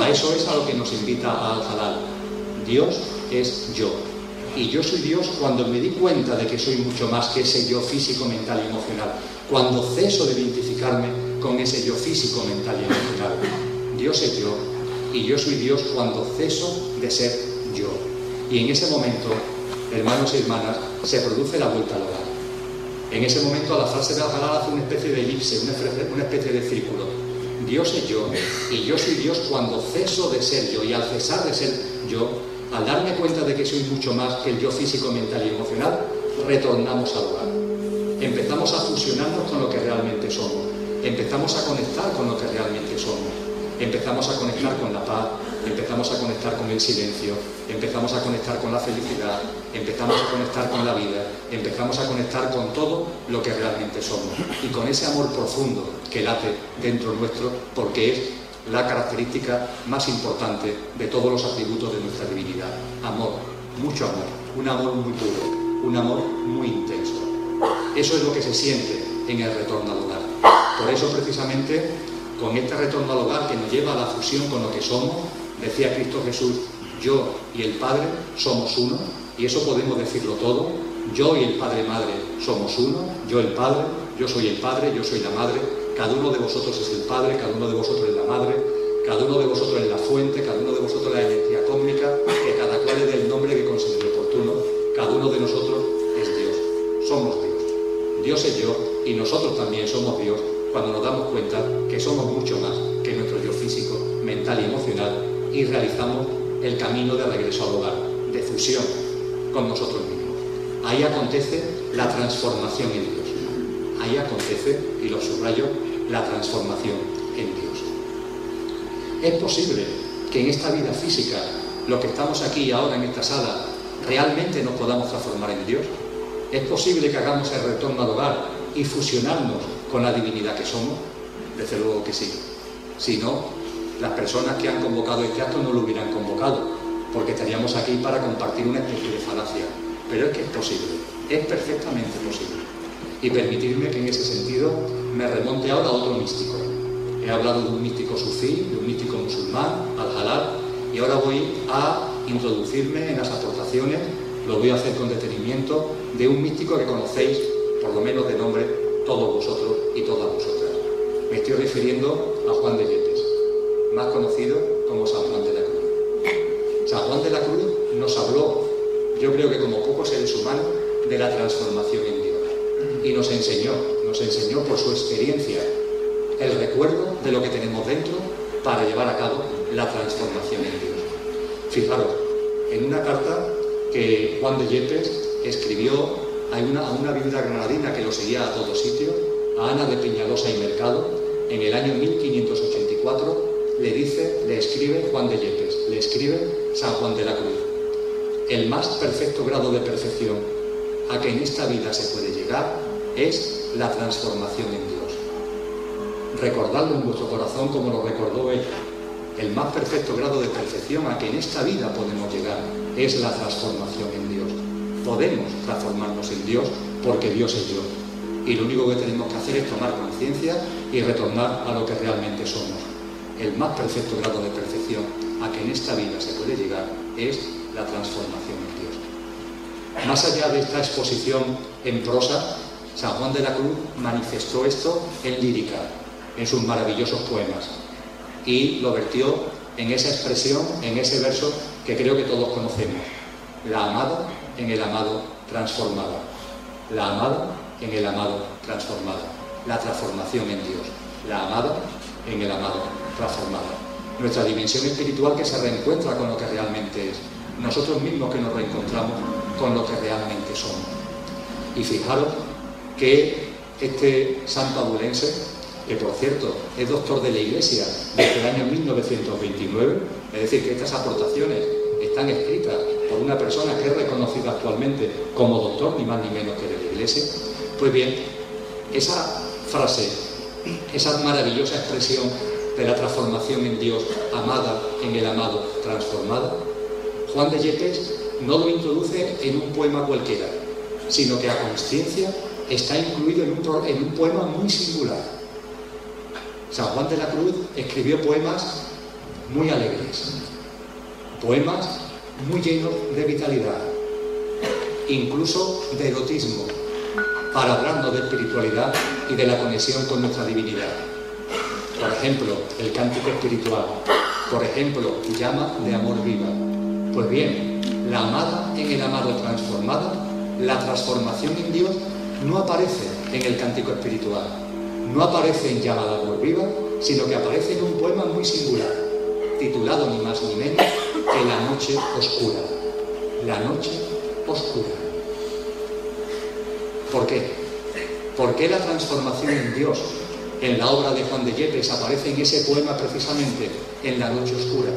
A eso es a lo que nos invita al halal. Dios es yo. Y yo soy Dios cuando me di cuenta de que soy mucho más que ese yo físico, mental y emocional. Cuando ceso de identificarme con ese yo físico, mental y emocional. Dios es yo y yo soy Dios cuando ceso de ser yo. Y en ese momento, hermanos y hermanas, se produce la vuelta al hogar. En ese momento la frase de Al-Halal hace una especie de elipse, una especie de círculo. Dios es yo y yo soy Dios cuando ceso de ser yo y al cesar de ser yo, al darme cuenta de que soy mucho más que el yo físico, mental y emocional, retornamos al hogar. Empezamos a fusionarnos con lo que realmente somos. Empezamos a conectar con lo que realmente somos. Empezamos a conectar con la paz, empezamos a conectar con el silencio, empezamos a conectar con la felicidad, empezamos a conectar con la vida, empezamos a conectar con todo lo que realmente somos y con ese amor profundo que late dentro nuestro porque es la característica más importante de todos los atributos de nuestra divinidad. Amor, mucho amor, un amor muy puro, un amor muy intenso. Eso es lo que se siente en el retorno al hogar. Por eso precisamente con este retorno al hogar que nos lleva a la fusión con lo que somos, decía Cristo Jesús, yo y el Padre somos uno, y eso podemos decirlo todo, yo y el Padre Madre somos uno, yo el Padre, yo soy el Padre, yo soy la Madre, cada uno de vosotros es el Padre, cada uno de vosotros es la Madre, cada uno de vosotros es la fuente, cada uno de vosotros es la energía cósmica, que cada cual es del nombre que considere oportuno, cada uno de nosotros es Dios, somos Dios. Dios es yo y nosotros también somos Dios cuando nos damos cuenta que somos mucho más que nuestro yo físico, mental y emocional y realizamos el camino de regreso al hogar, de fusión con nosotros mismos. Ahí acontece la transformación en Dios. Ahí acontece, y lo subrayo, la transformación en Dios. Es posible que en esta vida física, lo que estamos aquí ahora en esta sala, realmente nos podamos transformar en Dios. Es posible que hagamos el retorno al hogar y fusionarnos con la divinidad que somos. Desde luego que sí. Si no, las personas que han convocado este acto no lo hubieran convocado, porque estaríamos aquí para compartir una especie de falacia. Pero es que es posible, es perfectamente posible. Y permitirme que en ese sentido me remonte ahora a otro místico. He hablado de un místico sufí, de un místico musulmán, al-Halal, y ahora voy a introducirme en las aportaciones, lo voy a hacer con detenimiento, de un místico que conocéis, por lo menos de nombre, todos vosotros y todas vosotras. Me estoy refiriendo a Juan de Yepes, más conocido como San Juan de la Cruz. San Juan de la Cruz nos habló, yo creo que como pocos seres humanos, de la transformación en Dios. Y nos enseñó, nos enseñó por su experiencia el recuerdo de lo que tenemos dentro para llevar a cabo la transformación en Dios. Fijaros, en una carta que Juan de Yepes escribió a una, a una viuda granadina que lo seguía a todos sitios, a Ana de Peñalosa y Mercado, en el año 1584, le dice, le escribe Juan de Yepes, le escribe San Juan de la Cruz. El más perfecto grado de perfección a que en esta vida se puede llegar es la transformación en Dios. Recordadlo en vuestro corazón como lo recordó ella. El más perfecto grado de perfección a que en esta vida podemos llegar es la transformación en Dios. Podemos transformarnos en Dios porque Dios es Dios. Y lo único que tenemos que hacer es tomar conciencia y retornar a lo que realmente somos. El más perfecto grado de perfección a que en esta vida se puede llegar es la transformación en Dios. Más allá de esta exposición en prosa, San Juan de la Cruz manifestó esto en lírica, en sus maravillosos poemas, y lo vertió en esa expresión, en ese verso que creo que todos conocemos. La amada en el amado transformada. La amada en el amado transformada. La transformación en Dios. La amada en el amado transformada. Nuestra dimensión espiritual que se reencuentra con lo que realmente es. Nosotros mismos que nos reencontramos con lo que realmente somos. Y fijaros que este santo abulense, que por cierto es doctor de la Iglesia desde el año 1929, es decir, que estas aportaciones están escritas por una persona que es reconocida actualmente como doctor, ni más ni menos que de la Iglesia, pues bien, esa frase, esa maravillosa expresión de la transformación en Dios, amada en el amado, transformada, Juan de Yepes no lo introduce en un poema cualquiera, sino que a conciencia está incluido en un, en un poema muy singular. San Juan de la Cruz escribió poemas muy alegres, poemas muy llenos de vitalidad, incluso de erotismo, para hablarnos de espiritualidad y de la conexión con nuestra divinidad. Por ejemplo, el cántico espiritual. Por ejemplo, llama de amor viva. Pues bien, la amada en el amado transformada, la transformación en Dios no aparece en el cántico espiritual, no aparece en llama de amor viva, sino que aparece en un poema muy singular, titulado ni más ni menos que La noche oscura. La noche oscura. ¿Por qué? ¿Por qué la transformación en Dios en la obra de Juan de Yepes aparece en ese poema precisamente en la noche oscura?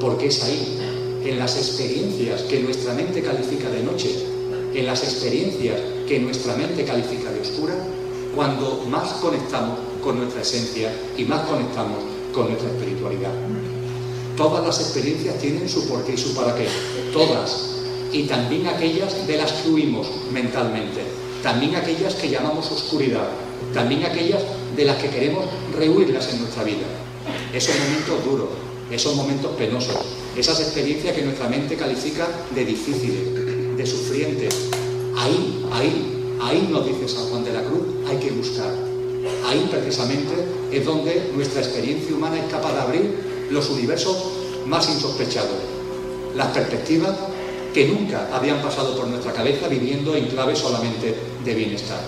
Porque es ahí, en las experiencias que nuestra mente califica de noche, en las experiencias que nuestra mente califica de oscura, cuando más conectamos con nuestra esencia y más conectamos con nuestra espiritualidad. Todas las experiencias tienen su porqué y su para qué, todas, y también aquellas de las que huimos mentalmente, también aquellas que llamamos oscuridad, también aquellas de las que queremos rehuirlas en nuestra vida. Esos momentos duros, esos momentos penosos, esas experiencias que nuestra mente califica de difíciles, de sufrientes. Ahí, ahí, ahí nos dice San Juan de la Cruz, hay que buscar. Ahí precisamente es donde nuestra experiencia humana es capaz de abrir los universos más insospechados, las perspectivas que nunca habían pasado por nuestra cabeza viviendo en clave solamente de bienestar.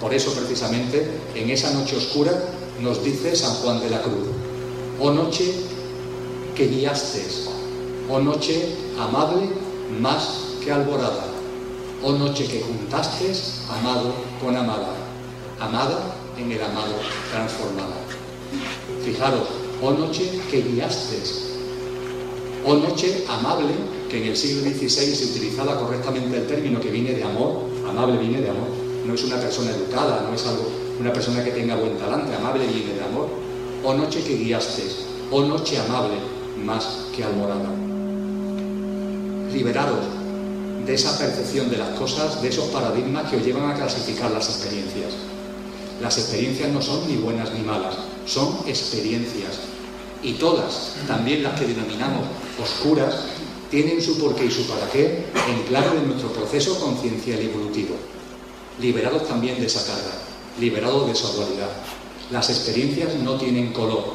Por eso precisamente en esa noche oscura nos dice San Juan de la Cruz, oh noche que guiaste, oh noche amable más que alborada, oh noche que juntaste amado con amada, amada en el amado transformada. Fijaros, oh noche que guiaste, oh noche amable que en el siglo XVI se utilizaba correctamente el término que viene de amor, amable viene de amor, no es una persona educada, no es algo, una persona que tenga buen talante, amable viene de amor. O noche que guiaste, o noche amable más que almorada. Liberaros de esa percepción de las cosas, de esos paradigmas que os llevan a clasificar las experiencias. Las experiencias no son ni buenas ni malas, son experiencias. Y todas, también las que denominamos oscuras, tienen su porqué y su para qué en clave de nuestro proceso conciencial evolutivo. Liberados también de esa carga, liberados de esa dualidad. Las experiencias no tienen color,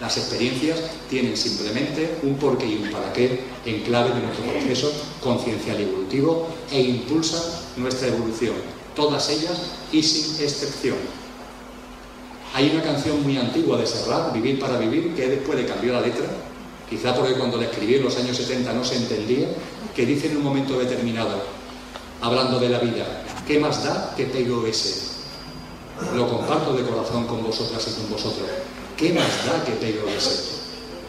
las experiencias tienen simplemente un porqué y un para qué en clave de nuestro proceso conciencial evolutivo e impulsan nuestra evolución, todas ellas y sin excepción. Hay una canción muy antigua de Serrat, Vivir para Vivir, que después le cambió la letra quizá porque cuando la escribí en los años 70 no se entendía, que dice en un momento determinado, hablando de la vida, ¿qué más da que ese? Lo comparto de corazón con vosotras y con vosotros. ¿Qué más da que ese?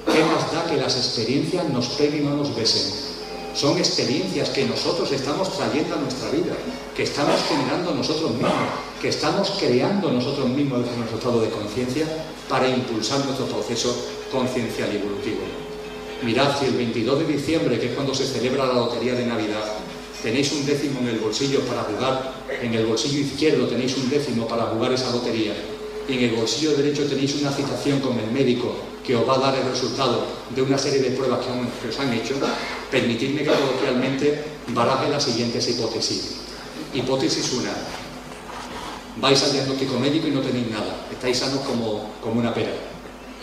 ¿Qué más da que las experiencias nos peguen o nos besen? Son experiencias que nosotros estamos trayendo a nuestra vida, que estamos generando nosotros mismos, que estamos creando nosotros mismos desde nuestro estado de conciencia para impulsar nuestro proceso conciencial y evolutivo. Mirad, si el 22 de diciembre, que es cuando se celebra la lotería de Navidad, tenéis un décimo en el bolsillo para jugar, en el bolsillo izquierdo tenéis un décimo para jugar esa lotería, y en el bolsillo derecho tenéis una citación con el médico que os va a dar el resultado de una serie de pruebas que, os han hecho, permitidme que coloquialmente baraje las siguientes hipótesis. Hipótesis 1. Vais al diagnóstico médico y no tenéis nada, estáis sanos como, como una pera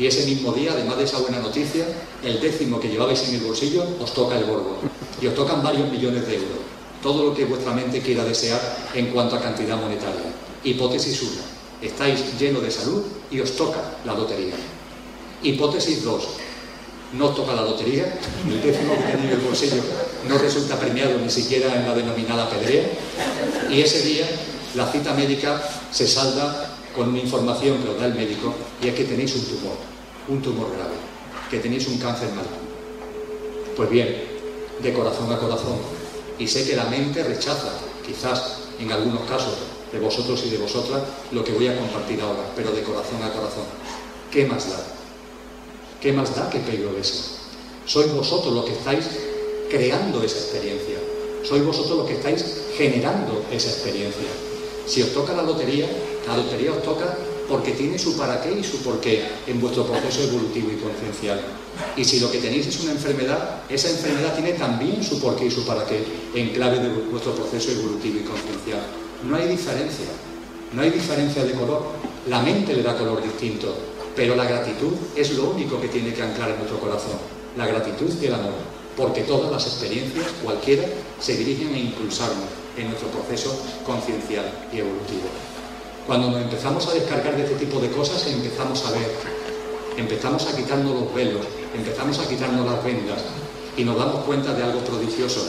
y ese mismo día, además de esa buena noticia, el décimo que llevabais en el bolsillo os toca el gordo y os tocan varios millones de euros. Todo lo que vuestra mente quiera desear en cuanto a cantidad monetaria. Hipótesis 1. Estáis llenos de salud y os toca la lotería. Hipótesis 2. No os toca la lotería, el décimo que tenéis en el bolsillo no resulta premiado ni siquiera en la denominada pedrea y ese día la cita médica se salda con una información que os da el médico y es que tenéis un tumor, un tumor grave, que tenéis un cáncer maligno. Pues bien, de corazón a corazón, y sé que la mente rechaza, quizás en algunos casos de vosotros y de vosotras, lo que voy a compartir ahora, pero de corazón a corazón. ¿Qué más da? ¿Qué más da que eso? Sois vosotros los que estáis creando esa experiencia. Sois vosotros los que estáis generando esa experiencia. Si os toca la lotería, la lotería os toca porque tiene su para qué y su por qué en vuestro proceso evolutivo y conciencial. Y si lo que tenéis es una enfermedad, esa enfermedad tiene también su por qué y su para qué en clave de vuestro proceso evolutivo y conciencial. No hay diferencia, no hay diferencia de color. La mente le da color distinto, pero la gratitud es lo único que tiene que anclar en nuestro corazón. La gratitud y el amor, porque todas las experiencias, cualquiera, se dirigen a impulsarnos en nuestro proceso conciencial y evolutivo. Cuando nos empezamos a descargar de este tipo de cosas, empezamos a ver, empezamos a quitarnos los velos, empezamos a quitarnos las vendas y nos damos cuenta de algo prodigioso,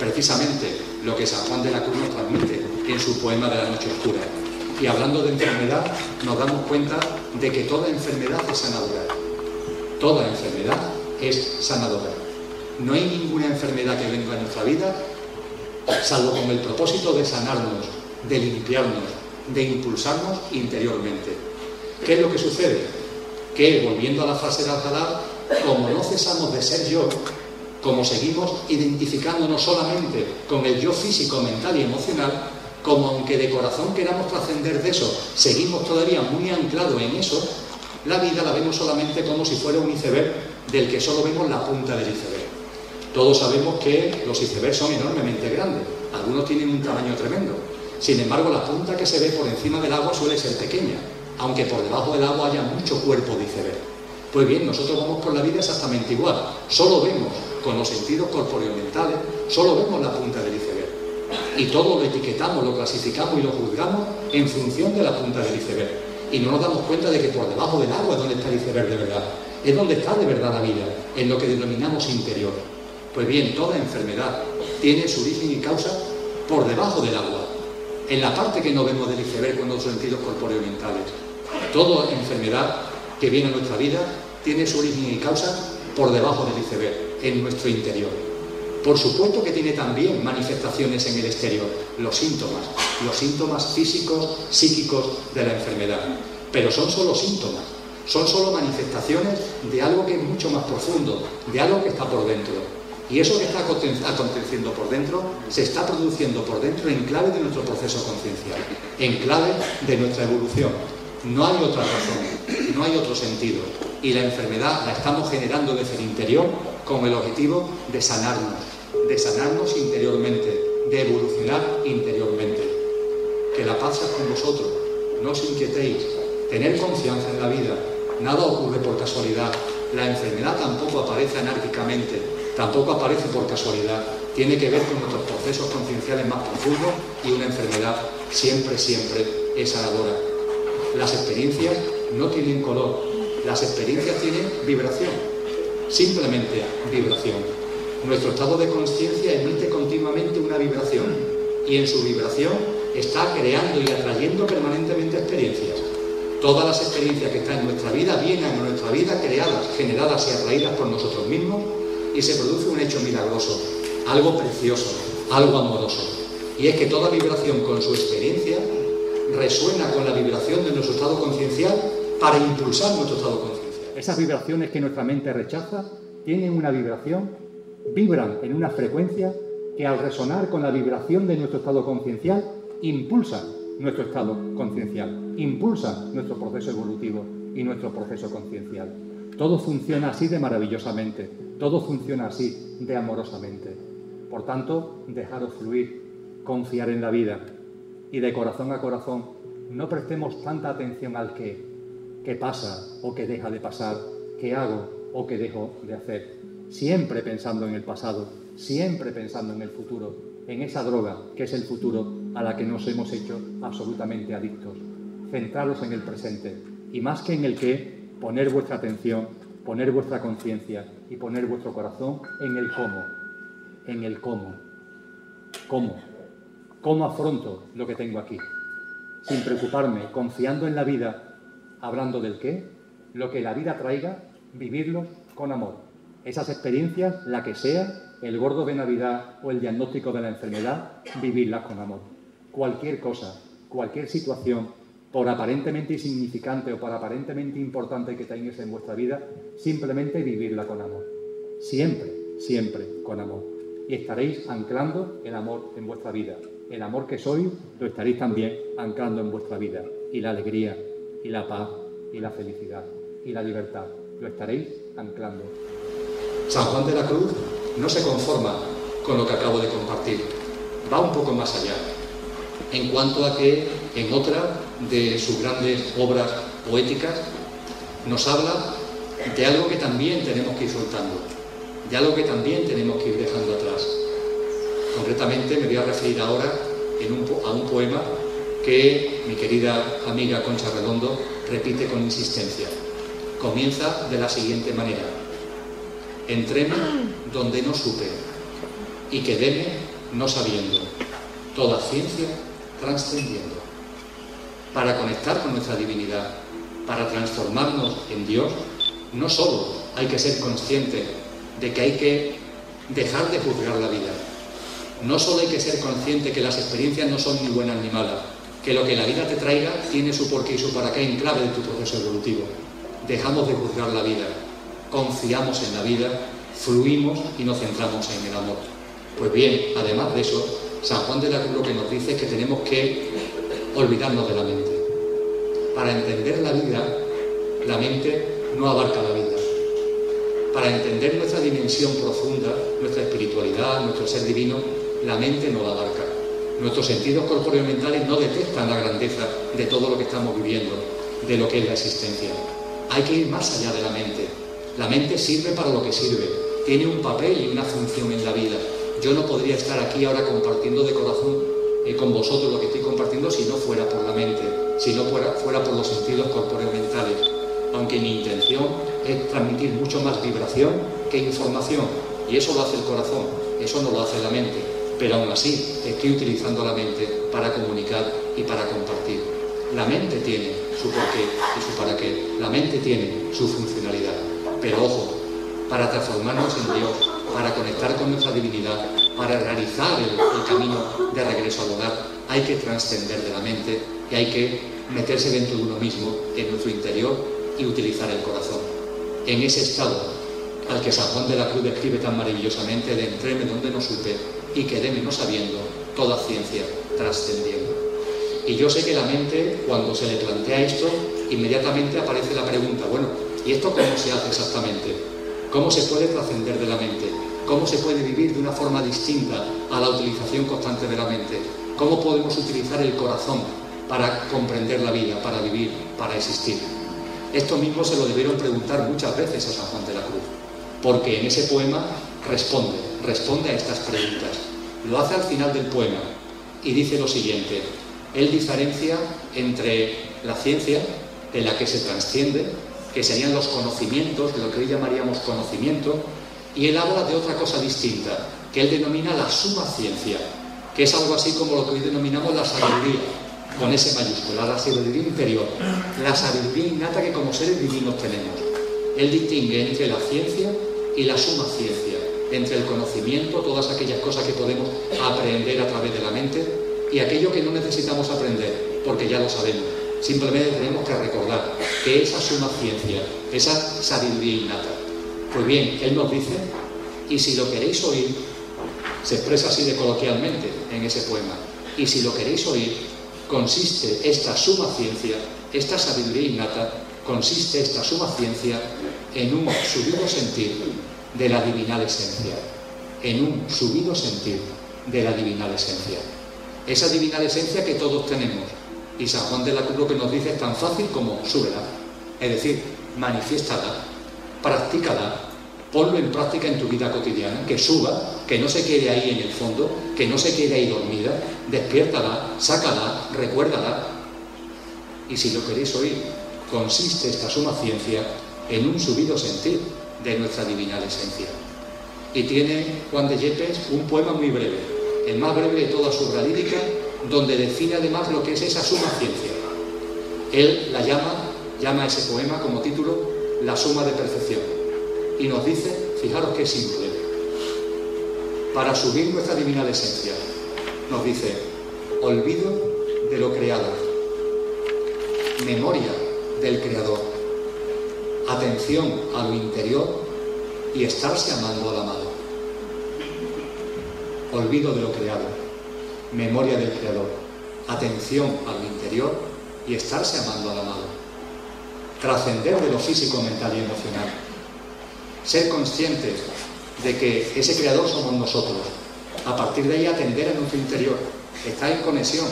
precisamente lo que San Juan de la Cruz nos transmite en su poema de la noche oscura. Y hablando de enfermedad, nos damos cuenta de que toda enfermedad es sanadora. Toda enfermedad es sanadora. No hay ninguna enfermedad que venga a nuestra vida salvo con el propósito de sanarnos, de limpiarnos, de impulsarnos interiormente. ¿Qué es lo que sucede? Que, volviendo a la frase de Alcalá, como no cesamos de ser yo, como seguimos identificándonos solamente con el yo físico, mental y emocional, como aunque de corazón queramos trascender de eso, seguimos todavía muy anclados en eso, la vida la vemos solamente como si fuera un iceberg del que solo vemos la punta del iceberg. Todos sabemos que los icebergs son enormemente grandes, algunos tienen un tamaño tremendo, sin embargo, la punta que se ve por encima del agua suele ser pequeña, aunque por debajo del agua haya mucho cuerpo de iceberg. Pues bien, nosotros vamos por la vida exactamente igual. Solo vemos con los sentidos corporeomentales, solo vemos la punta del iceberg. Y todo lo etiquetamos, lo clasificamos y lo juzgamos en función de la punta del iceberg. Y no nos damos cuenta de que por debajo del agua es donde está el iceberg de verdad. Es donde está de verdad la vida, en lo que denominamos interior. Pues bien, toda enfermedad tiene su origen y causa por debajo del agua en la parte que no vemos del iceberg con los sentidos corporeomentales. Toda enfermedad que viene a nuestra vida tiene su origen y causa por debajo del iceberg, en nuestro interior. Por supuesto que tiene también manifestaciones en el exterior, los síntomas, los síntomas físicos, psíquicos de la enfermedad. Pero son solo síntomas, son solo manifestaciones de algo que es mucho más profundo, de algo que está por dentro. Y eso que está aconteciendo por dentro se está produciendo por dentro en clave de nuestro proceso conciencial, en clave de nuestra evolución. No hay otra razón, no hay otro sentido. Y la enfermedad la estamos generando desde el interior con el objetivo de sanarnos, de sanarnos interiormente, de evolucionar interiormente. Que la paz sea con vosotros, no os inquietéis, tener confianza en la vida, nada ocurre por casualidad, la enfermedad tampoco aparece anárquicamente, tampoco aparece por casualidad, tiene que ver con nuestros procesos concienciales más profundos y una enfermedad siempre, siempre es sanadora. Las experiencias no tienen color, las experiencias tienen vibración, simplemente vibración. Nuestro estado de conciencia emite continuamente una vibración y en su vibración está creando y atrayendo permanentemente experiencias. Todas las experiencias que están en nuestra vida vienen a nuestra vida creadas, generadas y atraídas por nosotros mismos y se produce un hecho milagroso, algo precioso, algo amoroso. Y es que toda vibración con su experiencia resuena con la vibración de nuestro estado conciencial para impulsar nuestro estado conciencial. Esas vibraciones que nuestra mente rechaza tienen una vibración, vibran en una frecuencia que al resonar con la vibración de nuestro estado conciencial impulsa nuestro estado conciencial, impulsa nuestro proceso evolutivo y nuestro proceso conciencial. Todo funciona así de maravillosamente, todo funciona así de amorosamente. Por tanto, dejaros fluir, confiar en la vida y de corazón a corazón no prestemos tanta atención al qué, qué pasa o qué deja de pasar, qué hago o qué dejo de hacer. Siempre pensando en el pasado, siempre pensando en el futuro, en esa droga que es el futuro a la que nos hemos hecho absolutamente adictos. Centraros en el presente y más que en el qué, poner vuestra atención, poner vuestra conciencia y poner vuestro corazón en el cómo, en el cómo. ¿Cómo? ¿Cómo afronto lo que tengo aquí? Sin preocuparme, confiando en la vida, hablando del qué, lo que la vida traiga, vivirlo con amor. Esas experiencias, la que sea, el gordo de Navidad o el diagnóstico de la enfermedad, vivirlas con amor. Cualquier cosa, cualquier situación, por aparentemente insignificante o por aparentemente importante que tengáis en vuestra vida, simplemente vivirla con amor. Siempre, siempre con amor. Y estaréis anclando el amor en vuestra vida. El amor que sois lo estaréis también anclando en vuestra vida. Y la alegría, y la paz, y la felicidad, y la libertad. Lo estaréis anclando. San Juan de la Cruz no se conforma con lo que acabo de compartir. Va un poco más allá. En cuanto a que en otra de sus grandes obras poéticas nos habla de algo que también tenemos que ir soltando, de algo que también tenemos que ir dejando atrás. Concretamente me voy a referir ahora a un poema que mi querida amiga Concha Redondo repite con insistencia. Comienza de la siguiente manera. Entréme donde no supe y quedéme no sabiendo, toda ciencia trascendiendo. Para conectar con nuestra divinidad, para transformarnos en Dios, no solo hay que ser consciente de que hay que dejar de juzgar la vida, no solo hay que ser consciente que las experiencias no son ni buenas ni malas, que lo que la vida te traiga tiene su porqué y su para qué en clave de tu proceso evolutivo. Dejamos de juzgar la vida, confiamos en la vida, fluimos y nos centramos en el amor. Pues bien, además de eso, San Juan de la Cruz lo que nos dice es que tenemos que olvidarnos de la mente. Para entender la vida, la mente no abarca la vida. Para entender nuestra dimensión profunda, nuestra espiritualidad, nuestro ser divino, la mente no la abarca. Nuestros sentidos corpóreos mentales no detectan la grandeza de todo lo que estamos viviendo, de lo que es la existencia. Hay que ir más allá de la mente. La mente sirve para lo que sirve, tiene un papel y una función en la vida. Yo no podría estar aquí ahora compartiendo de corazón con vosotros lo que estoy compartiendo si no fuera por la mente, si no fuera, fuera por los sentidos corpóreos mentales. Aunque mi intención es transmitir mucho más vibración que información. Y eso lo hace el corazón, eso no lo hace la mente pero aún así estoy utilizando la mente para comunicar y para compartir. La mente tiene su porqué y su para qué, la mente tiene su funcionalidad, pero ojo, para transformarnos en Dios, para conectar con nuestra divinidad, para realizar el, camino de regreso al hogar, hay que trascender de la mente y hay que meterse dentro de uno mismo, en nuestro interior y utilizar el corazón. En ese estado al que San Juan de la Cruz describe tan maravillosamente de entreme donde no supe, y que no sabiendo toda ciencia trascendiendo. Y yo sé que la mente, cuando se le plantea esto, inmediatamente aparece la pregunta, bueno, ¿y esto cómo se hace exactamente? ¿Cómo se puede trascender de la mente? ¿Cómo se puede vivir de una forma distinta a la utilización constante de la mente? ¿Cómo podemos utilizar el corazón para comprender la vida, para vivir, para existir? Esto mismo se lo debieron preguntar muchas veces a San Juan de la Cruz, porque en ese poema responde, responde a estas preguntas. Lo hace al final del poema y dice lo siguiente. Él diferencia entre la ciencia, de la que se trasciende, que serían los conocimientos, de lo que hoy llamaríamos conocimiento, y él habla de otra cosa distinta, que él denomina la suma ciencia, que es algo así como lo que hoy denominamos la sabiduría, con ese mayúscula, la sabiduría interior, la sabiduría innata que como seres divinos tenemos. Él distingue entre la ciencia y la suma ciencia entre el conocimiento, todas aquellas cosas que podemos aprender a través de la mente y aquello que no necesitamos aprender, porque ya lo sabemos. Simplemente tenemos que recordar que esa suma ciencia, esa sabiduría innata. Pues bien, él nos dice, y si lo queréis oír, se expresa así de coloquialmente en ese poema, y si lo queréis oír, consiste esta suma ciencia, esta sabiduría innata, consiste esta suma ciencia en un subido sentir de la divinal esencia, en un subido sentir de la divinal esencia. Esa divinal esencia que todos tenemos. Y San Juan de la Cruz lo que nos dice es tan fácil como súbela. Es decir, manifiéstala, practícala, ponlo en práctica en tu vida cotidiana, que suba, que no se quede ahí en el fondo, que no se quede ahí dormida, despiértala, sácala, recuérdala. Y si lo queréis oír, consiste esta suma ciencia en un subido sentir de nuestra divina esencia. Y tiene Juan de Yepes un poema muy breve, el más breve de toda su obra lírica, donde define además lo que es esa suma ciencia. Él la llama, llama a ese poema como título La suma de perfección. Y nos dice, fijaros qué simple, para subir nuestra divina esencia, nos dice, olvido de lo creado, memoria del Creador, atención a lo interior y estarse amando al amado. Olvido de lo creado, memoria del Creador, atención a lo interior y estarse amando al amado. Trascender de lo físico, mental y emocional. Ser conscientes de que ese Creador somos nosotros. A partir de ahí atender a nuestro interior, estar en conexión,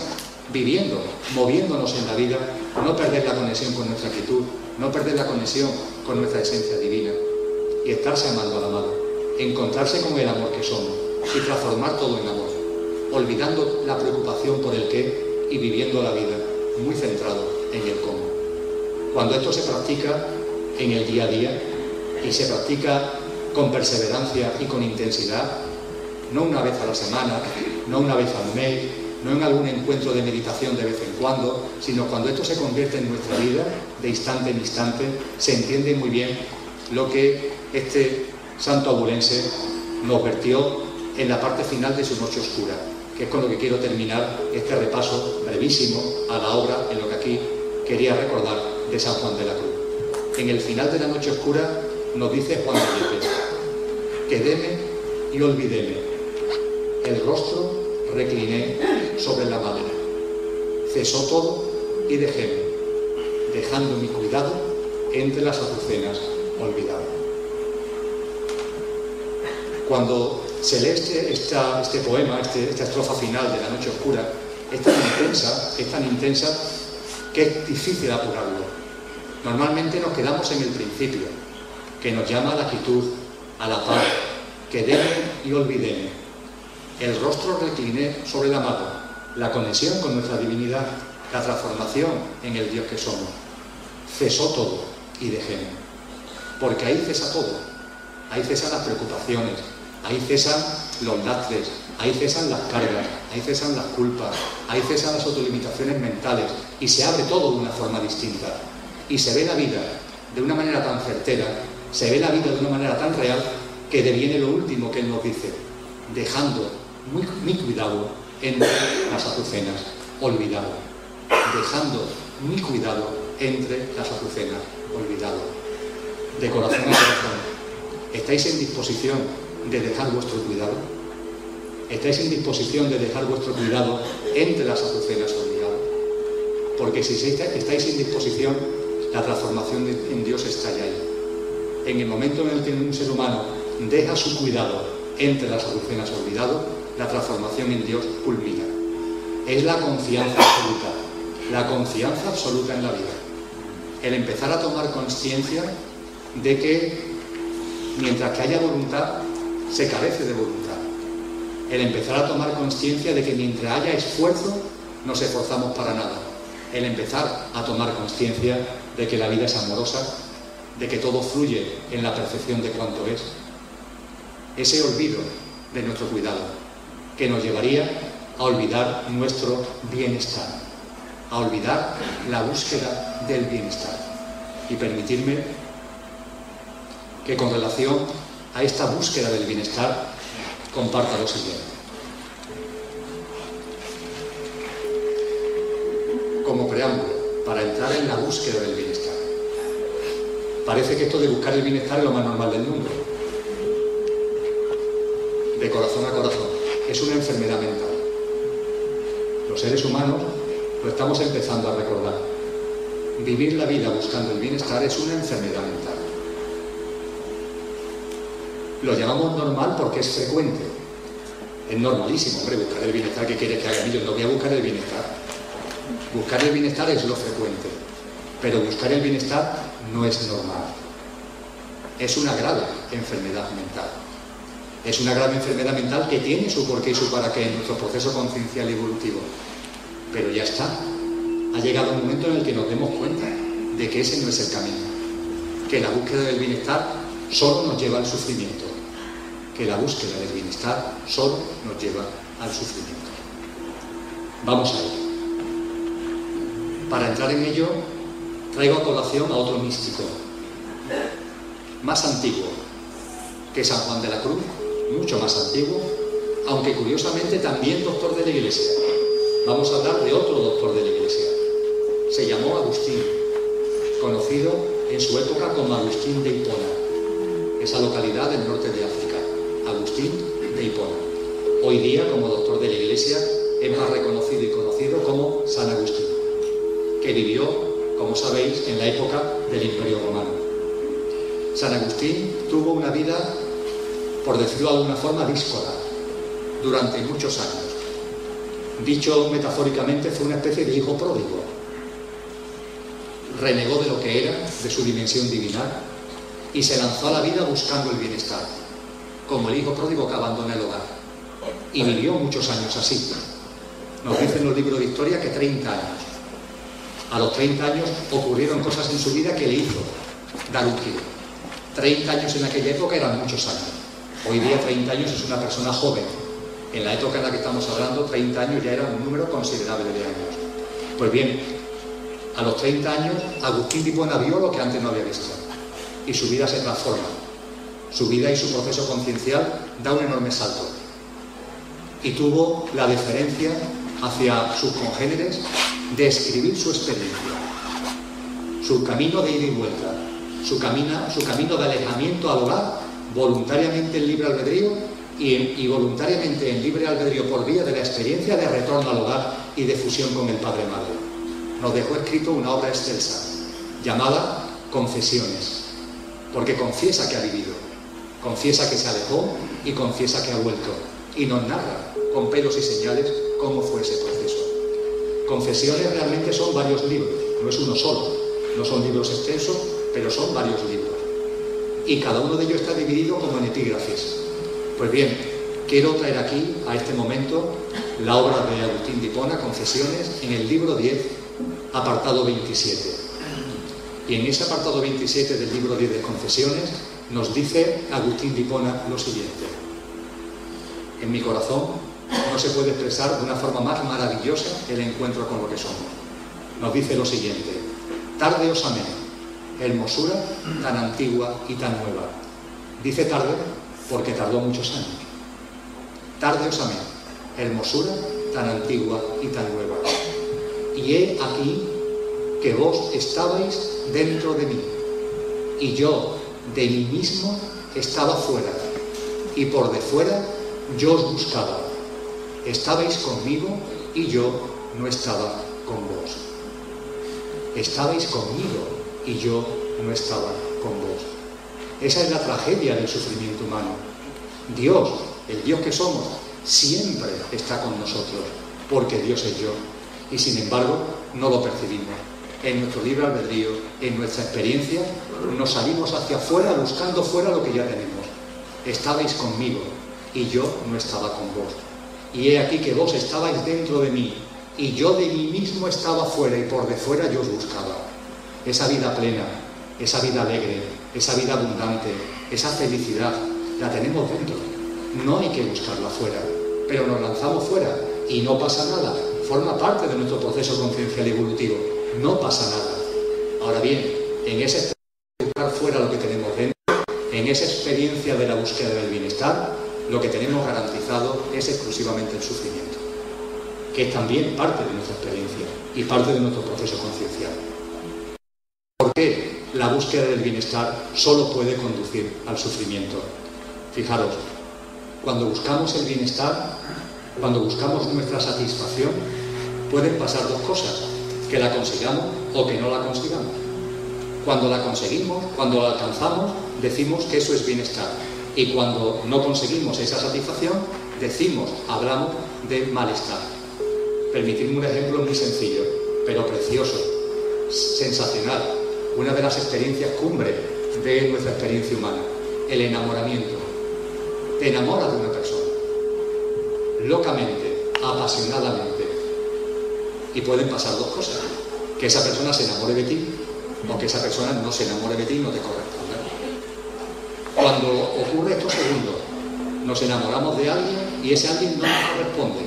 viviendo, moviéndonos en la vida, no perder la conexión con nuestra actitud, no perder la conexión con nuestra esencia divina y estarse amando al amado, encontrarse con el amor que somos y transformar todo en amor, olvidando la preocupación por el qué y viviendo la vida muy centrado en el cómo. Cuando esto se practica en el día a día y se practica con perseverancia y con intensidad, no una vez a la semana, no una vez al mes, no en algún encuentro de meditación de vez en cuando, sino cuando esto se convierte en nuestra vida, de instante en instante, se entiende muy bien lo que este santo abulense nos vertió en la parte final de su noche oscura, que es con lo que quiero terminar este repaso brevísimo a la obra en lo que aquí quería recordar de San Juan de la Cruz. En el final de la noche oscura nos dice Juan de quedéme y olvidéme, el rostro recliné sobre la madera. Cesó todo y dejéme, dejando mi cuidado entre las azucenas olvidadas. Cuando se lee este, este poema, este, esta estrofa final de la noche oscura, es tan intensa, es tan intensa que es difícil apurarlo. Normalmente nos quedamos en el principio, que nos llama a la quietud, a la paz, que deben y olviden el rostro recliné sobre la mano, la conexión con nuestra divinidad, la transformación en el Dios que somos. Cesó todo y dejéme. Porque ahí cesa todo. Ahí cesan las preocupaciones, ahí cesan los lastres, ahí cesan las cargas, ahí cesan las culpas, ahí cesan las autolimitaciones mentales y se abre todo de una forma distinta. Y se ve la vida de una manera tan certera, se ve la vida de una manera tan real que deviene lo último que Él nos dice, dejando muy, cuidado entre las azucenas, olvidado, dejando muy cuidado entre las azucenas, olvidado, de corazón a corazón. ¿Estáis en disposición de dejar vuestro cuidado? ¿Estáis en disposición de dejar vuestro cuidado entre las azucenas olvidado? Porque si estáis en disposición, la transformación en Dios está ahí. En el momento en el que un ser humano deja su cuidado entre las azucenas olvidado, la transformación en Dios culmina. Es la confianza absoluta, la confianza absoluta en la vida. El empezar a tomar conciencia de que mientras que haya voluntad, se carece de voluntad. El empezar a tomar conciencia de que mientras haya esfuerzo, nos esforzamos para nada. El empezar a tomar conciencia de que la vida es amorosa, de que todo fluye en la perfección de cuanto es. Ese olvido de nuestro cuidado que nos llevaría a olvidar nuestro bienestar, a olvidar la búsqueda del bienestar. Y permitirme que con relación a esta búsqueda del bienestar comparta lo siguiente. Como preámbulo, para entrar en la búsqueda del bienestar. Parece que esto de buscar el bienestar es lo más normal del mundo. De corazón a corazón es una enfermedad mental. Los seres humanos lo estamos empezando a recordar. Vivir la vida buscando el bienestar es una enfermedad mental. Lo llamamos normal porque es frecuente. Es normalísimo, hombre, buscar el bienestar que quiere que haga. Yo no voy a buscar el bienestar. Buscar el bienestar es lo frecuente, pero buscar el bienestar no es normal. Es una grave enfermedad mental. Es una grave enfermedad mental que tiene su porqué y su para qué en nuestro proceso conciencial y evolutivo. Pero ya está. Ha llegado un momento en el que nos demos cuenta de que ese no es el camino. Que la búsqueda del bienestar solo nos lleva al sufrimiento. Que la búsqueda del bienestar solo nos lleva al sufrimiento. Vamos a ello. Para entrar en ello, traigo a colación a otro místico, más antiguo que San Juan de la Cruz, mucho más antiguo, aunque curiosamente también doctor de la Iglesia. Vamos a hablar de otro doctor de la Iglesia, se llamó Agustín, conocido en su época como Agustín de Hipona, esa localidad del norte de África, Agustín de Hipona. Hoy día, como doctor de la Iglesia, es más reconocido y conocido como San Agustín, que vivió, como sabéis, en la época del Imperio Romano. San Agustín tuvo una vida, por decirlo de alguna forma, díscola, durante muchos años. Dicho metafóricamente, fue una especie de hijo pródigo. Renegó de lo que era, de su dimensión divina, y se lanzó a la vida buscando el bienestar, como el hijo pródigo que abandona el hogar. Y vivió muchos años así. Nos dicen los libros de historia que 30 años. A los 30 años ocurrieron cosas en su vida que le hizo dar un giro. 30 años en aquella época eran muchos años. Hoy día 30 años es una persona joven, en la época en la que estamos hablando, 30 años ya era un número considerable de años. Pues bien, a los 30 años, Agustín de vio lo que antes no había visto. Y su vida se transforma. Su vida y su proceso conciencial da un enorme salto. Y tuvo la deferencia hacia sus congéneres de escribir su experiencia, su camino de ida y vuelta, su, camino de alejamiento al hogar, voluntariamente en libre albedrío y, voluntariamente en libre albedrío por vía de la experiencia de retorno al hogar y de fusión con el Padre Madre. Nos dejó escrito una obra excelsa llamada Confesiones, porque confiesa que ha vivido, confiesa que se alejó y confiesa que ha vuelto, y nos narra con pelos y señales cómo fue ese proceso. Confesiones realmente son varios libros, no es uno solo, no son libros extensos, pero son varios libros. Y cada uno de ellos está dividido como en epígrafes. Pues bien, quiero traer aquí, a este momento, la obra de Agustín Dipona, Confesiones, en el libro 10, apartado 27. Y en ese apartado 27 del libro 10 de Confesiones nos dice Agustín Dipona lo siguiente. En mi corazón no se puede expresar de una forma más maravillosa el encuentro con lo que somos. Nos dice lo siguiente. Tarde os amé, hermosura tan antigua y tan nueva. Dice tarde porque tardó muchos años. Tarde os amé, hermosura tan antigua y tan nueva. Y he aquí que vos estabais dentro de mí, y yo de mí mismo estaba fuera, y por de fuera yo os buscaba. Estabais conmigo y yo no estaba con vos. Estabais conmigo y yo no estaba con vos. Esa es la tragedia del sufrimiento humano. Dios, el Dios que somos, siempre está con nosotros, porque Dios es yo. Y sin embargo, no lo percibimos. En nuestro libre albedrío, en nuestra experiencia, nos salimos hacia afuera buscando fuera lo que ya tenemos. Estabais conmigo y yo no estaba con vos. Y he aquí que vos estabais dentro de mí y yo de mí mismo estaba fuera y por de fuera yo os buscaba. Esa vida plena, esa vida alegre, esa vida abundante, esa felicidad, la tenemos dentro. No hay que buscarla fuera, pero nos lanzamos fuera y no pasa nada. Forma parte de nuestro proceso conciencial evolutivo. No pasa nada. Ahora bien, en de buscar fuera lo que tenemos dentro, en esa experiencia de la búsqueda del bienestar, lo que tenemos garantizado es exclusivamente el sufrimiento, que es también parte de nuestra experiencia y parte de nuestro proceso conciencial. ¿Por qué? la búsqueda del bienestar solo puede conducir al sufrimiento. Fijaros, cuando buscamos el bienestar, cuando buscamos nuestra satisfacción, pueden pasar dos cosas, que la consigamos o que no la consigamos. Cuando la conseguimos, cuando la alcanzamos, decimos que eso es bienestar. Y cuando no conseguimos esa satisfacción, decimos, hablamos de malestar. Permitidme un ejemplo muy sencillo, pero precioso, sensacional una de las experiencias cumbre de nuestra experiencia humana, el enamoramiento. Te enamoras de una persona, locamente, apasionadamente, y pueden pasar dos cosas, que esa persona se enamore de ti o que esa persona no se enamore de ti y no te corresponda. Cuando ocurre esto segundo, nos enamoramos de alguien y ese alguien no nos corresponde.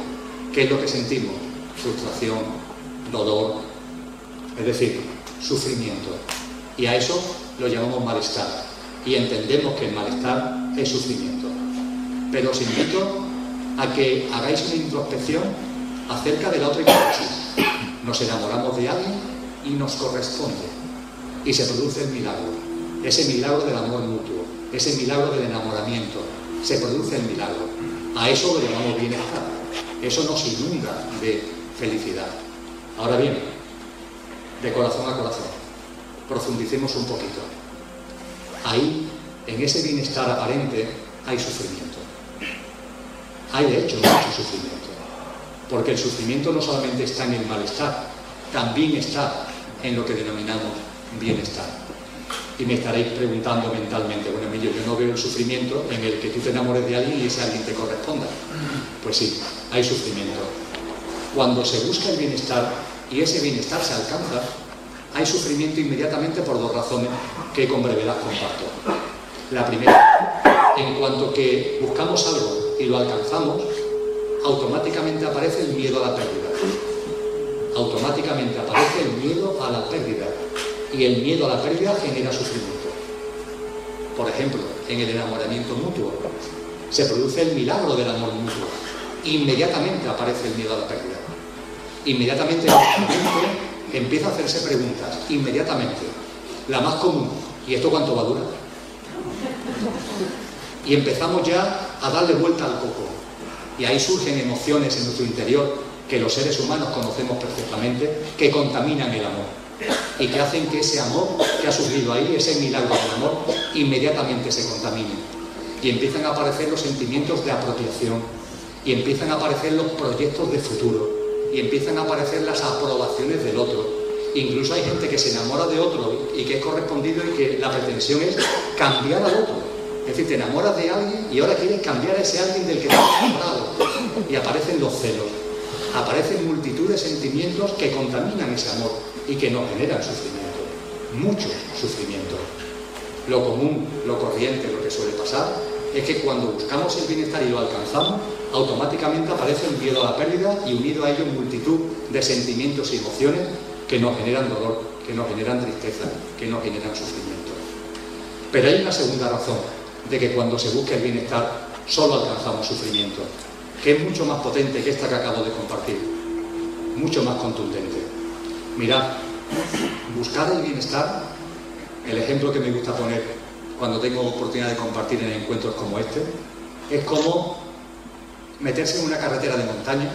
¿Qué es lo que sentimos? Frustración, dolor, es decir, sufrimiento. Y a eso lo llamamos malestar. Y entendemos que el malestar es sufrimiento. Pero os invito a que hagáis una introspección acerca de la otra hipótesis. Nos enamoramos de alguien y nos corresponde. Y se produce el milagro, ese milagro del amor mutuo, ese milagro del enamoramiento. Se produce el milagro. A eso lo llamamos bienestar. Eso nos inunda de felicidad. Ahora bien, de corazón a corazón, profundicemos un poquito. Ahí, en ese bienestar aparente, hay sufrimiento. Hay de hecho mucho sufrimiento. Porque el sufrimiento no solamente está en el malestar, también está en lo que denominamos bienestar. Y me estaréis preguntando mentalmente, bueno, Emilio, yo no veo el sufrimiento en el que tú te enamores de alguien y ese alguien te corresponda. Pues sí, hay sufrimiento. Cuando se busca el bienestar y ese bienestar se alcanza, hay sufrimiento inmediatamente por dos razones que con brevedad comparto. La primera, en cuanto que buscamos algo y lo alcanzamos, automáticamente aparece el miedo a la pérdida. Automáticamente aparece el miedo a la pérdida. Y el miedo a la pérdida genera sufrimiento. Por ejemplo, en el enamoramiento mutuo se produce el milagro del amor mutuo. Inmediatamente aparece el miedo a la pérdida. Inmediatamente empieza a hacerse preguntas. Inmediatamente. La más común. ¿Y esto cuánto va a durar? Y empezamos ya a darle vuelta al coco. Y ahí surgen emociones en nuestro interior que los seres humanos conocemos perfectamente, que contaminan el amor y que hacen que ese amor que ha surgido ahí, ese milagro del amor, inmediatamente se contamine. Y empiezan a aparecer los sentimientos de apropiación, y empiezan a aparecer los proyectos de futuro, y empiezan a aparecer las aprobaciones del otro. Incluso hay gente que se enamora de otro y que es correspondido y que la pretensión es cambiar al otro. Es decir, te enamoras de alguien y ahora quieres cambiar a ese alguien del que te has enamorado. Y aparecen los celos, aparecen multitud de sentimientos que contaminan ese amor y que nos generan sufrimiento, mucho sufrimiento. Lo común, lo corriente, lo que suele pasar, es que cuando buscamos el bienestar y lo alcanzamos, automáticamente aparece el miedo a la pérdida y unido a ello multitud de sentimientos y emociones que nos generan dolor, que nos generan tristeza, que nos generan sufrimiento. Pero hay una segunda razón de que cuando se busca el bienestar solo alcanzamos sufrimiento, que es mucho más potente que esta que acabo de compartir, mucho más contundente. Mirad, buscar el bienestar, el ejemplo que me gusta poner cuando tengo oportunidad de compartir en encuentros como este, es como meterse en una carretera de montaña,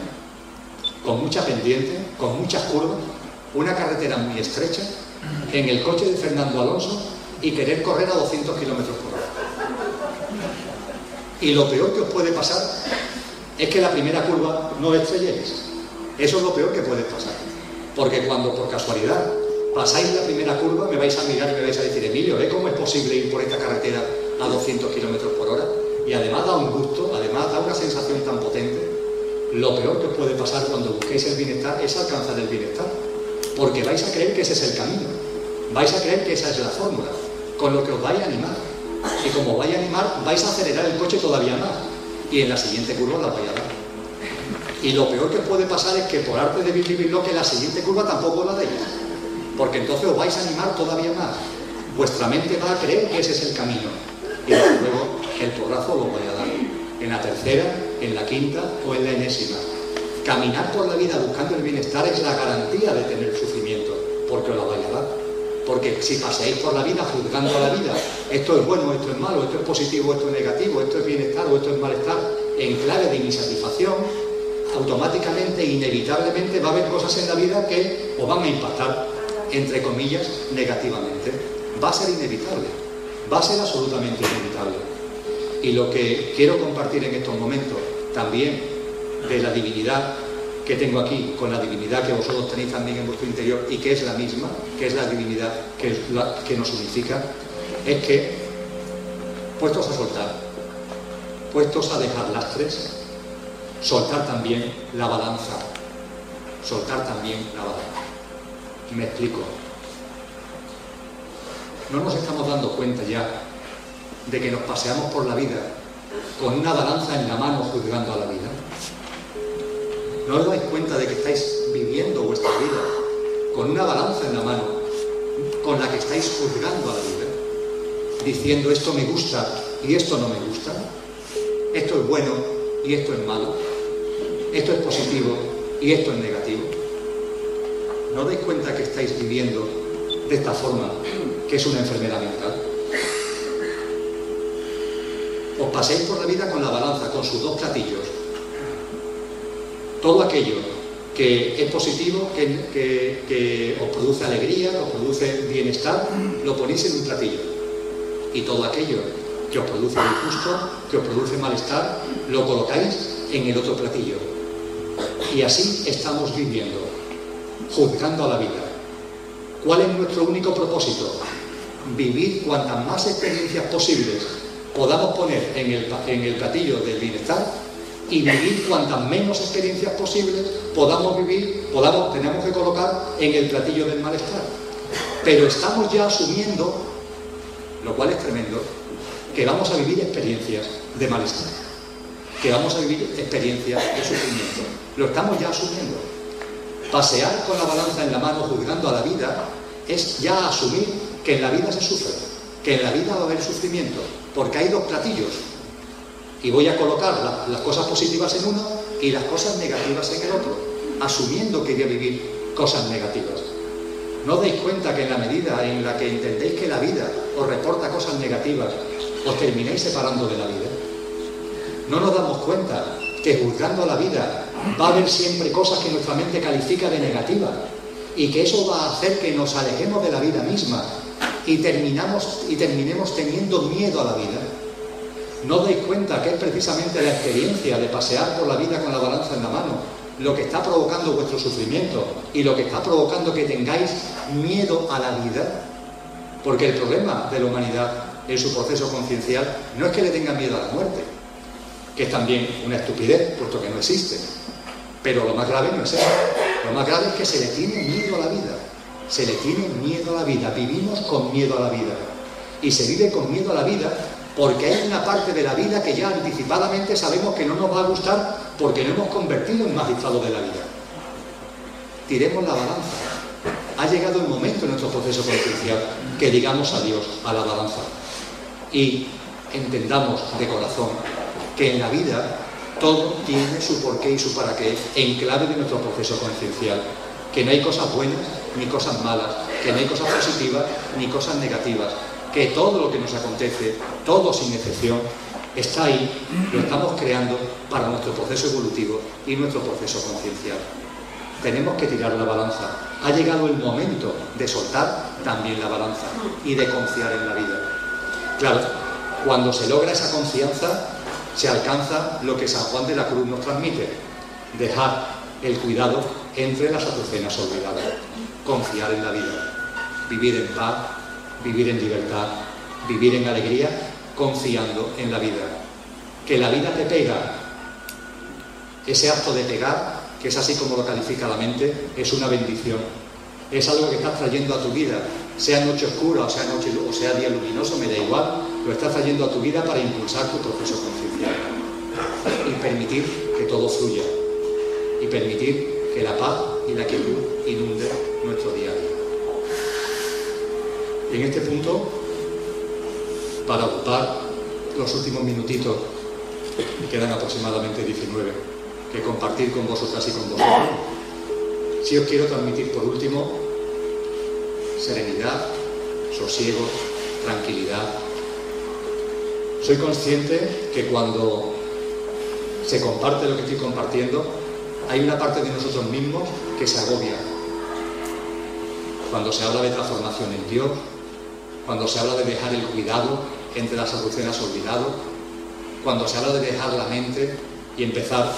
con mucha pendiente, con muchas curvas, una carretera muy estrecha, en el coche de Fernando Alonso y querer correr a 200 kilómetros por hora. Y lo peor que os puede pasar es que la primera curva no estrelléis. Eso es lo peor que puede pasar. Porque cuando por casualidad pasáis la primera curva, me vais a mirar y me vais a decir, Emilio, ¿eh? ¿cómo es posible ir por esta carretera a 200 kilómetros por hora? Y además da un gusto, además da una sensación tan potente. Lo peor que os puede pasar cuando busquéis el bienestar es alcanzar el bienestar. Porque vais a creer que ese es el camino. Vais a creer que esa es la fórmula. Con lo que os vais a animar. Y como vais a animar, vais a acelerar el coche todavía más. Y en la siguiente curva la vais a dar. Y lo peor que puede pasar es que por arte de vivirlo, que la siguiente curva tampoco la deis. Porque entonces os vais a animar todavía más. Vuestra mente va a creer que ese es el camino. Y luego el porrazo lo voy a dar. En la tercera, en la quinta o en la enésima. Caminar por la vida buscando el bienestar es la garantía de tener sufrimiento, porque os la vais a dar. Porque si pasáis por la vida juzgando a la vida, esto es bueno, esto es malo, esto es positivo, esto es negativo, esto es bienestar o esto es malestar, en clave de insatisfacción, automáticamente, inevitablemente va a haber cosas en la vida que os van a impactar, entre comillas, negativamente. Va a ser inevitable, va a ser absolutamente inevitable. Y lo que quiero compartir en estos momentos, también de la divinidad que tengo aquí, con la divinidad que vosotros tenéis también en vuestro interior y que es la misma, que es la divinidad que, que nos unifica, es que, puestos a soltar, puestos a dejar lastres, soltar también la balanza, soltar también la balanza. Me explico. No nos estamos dando cuenta ya de que nos paseamos por la vida con una balanza en la mano juzgando a la vida. ¿No os dais cuenta de que estáis viviendo vuestra vida con una balanza en la mano con la que estáis juzgando a la vida? Diciendo esto me gusta y esto no me gusta, esto es bueno y esto es malo, esto es positivo y esto es negativo. ¿no dais cuenta que estáis viviendo de esta forma, que es una enfermedad mental? Os paséis por la vida con la balanza, con sus dos platillos. Todo aquello que es positivo, que, os produce alegría, os produce bienestar, lo ponéis en un platillo. Y todo aquello que os produce disgusto, que os produce malestar, lo colocáis en el otro platillo. Y así estamos viviendo, juzgando a la vida. ¿Cuál es nuestro único propósito? Vivir cuantas más experiencias posibles podamos poner en el, en el platillo del bienestar y vivir cuantas menos experiencias posibles podamos vivir, podamos, tenemos que colocar en el platillo del malestar. Pero estamos ya asumiendo, lo cual es tremendo, que vamos a vivir experiencias de malestar, que vamos a vivir experiencias de sufrimiento. Lo estamos ya asumiendo. Pasear con la balanza en la mano juzgando a la vida es ya asumir que en la vida se sufre, que en la vida va a haber sufrimiento, porque hay dos platillos, y voy a colocar las cosas positivas en uno y las cosas negativas en el otro, asumiendo que voy a vivir cosas negativas. ¿No dais cuenta que en la medida en la que entendéis que la vida os reporta cosas negativas, os termináis separando de la vida? ¿No nos damos cuenta que juzgando a la vida va a haber siempre cosas que nuestra mente califica de negativas y que eso va a hacer que nos alejemos de la vida misma y, terminamos, y terminemos teniendo miedo a la vida? ¿No dais cuenta que es precisamente la experiencia de pasear por la vida con la balanza en la mano lo que está provocando vuestro sufrimiento y lo que está provocando que tengáis miedo a la vida? Porque el problema de la humanidad en su proceso conciencial no es que le tenga miedo a la muerte, que es también una estupidez, puesto que no existe. Pero lo más grave no es eso. Lo más grave es que se le tiene miedo a la vida. Se le tiene miedo a la vida. Vivimos con miedo a la vida. Y se vive con miedo a la vida porque hay una parte de la vida que ya anticipadamente sabemos que no nos va a gustar porque no hemos convertido en magistrado de la vida. Tiremos la balanza. Ha llegado el momento en nuestro proceso conciencial que digamos adiós a la balanza y entendamos de corazón que en la vida todo tiene su porqué y su para qué en clave de nuestro proceso conciencial. Que no hay cosas buenas ni cosas malas, que no hay cosas positivas ni cosas negativas, que todo lo que nos acontece, todo sin excepción, está ahí, lo estamos creando para nuestro proceso evolutivo y nuestro proceso conciencial. Tenemos que tirar la balanza. Ha llegado el momento de soltar también la balanza y de confiar en la vida. Claro, cuando se logra esa confianza, se alcanza lo que San Juan de la Cruz nos transmite, dejar el cuidado entre las azucenas olvidadas, confiar en la vida, vivir en paz, vivir en libertad, vivir en alegría, confiando en la vida. Que la vida te pega. Ese acto de pegar, que es así como lo califica la mente, es una bendición. Es algo que estás trayendo a tu vida, sea noche oscura o sea, noche, o sea día luminoso, me da igual, lo estás trayendo a tu vida para impulsar tu proceso conciencial y permitir que todo fluya y permitir que la paz y la quietud inunden nuestro día a día. Y en este punto, para ocupar los últimos minutitos, me quedan aproximadamente 19, que compartir con vosotras y con vosotros, si os quiero transmitir por último serenidad, sosiego, tranquilidad. Soy consciente que cuando se comparte lo que estoy compartiendo, hay una parte de nosotros mismos que se agobia. Cuando se habla de transformación en Dios, cuando se habla de dejar el cuidado entre las azucenas olvidado, cuando se habla de dejar la mente y empezar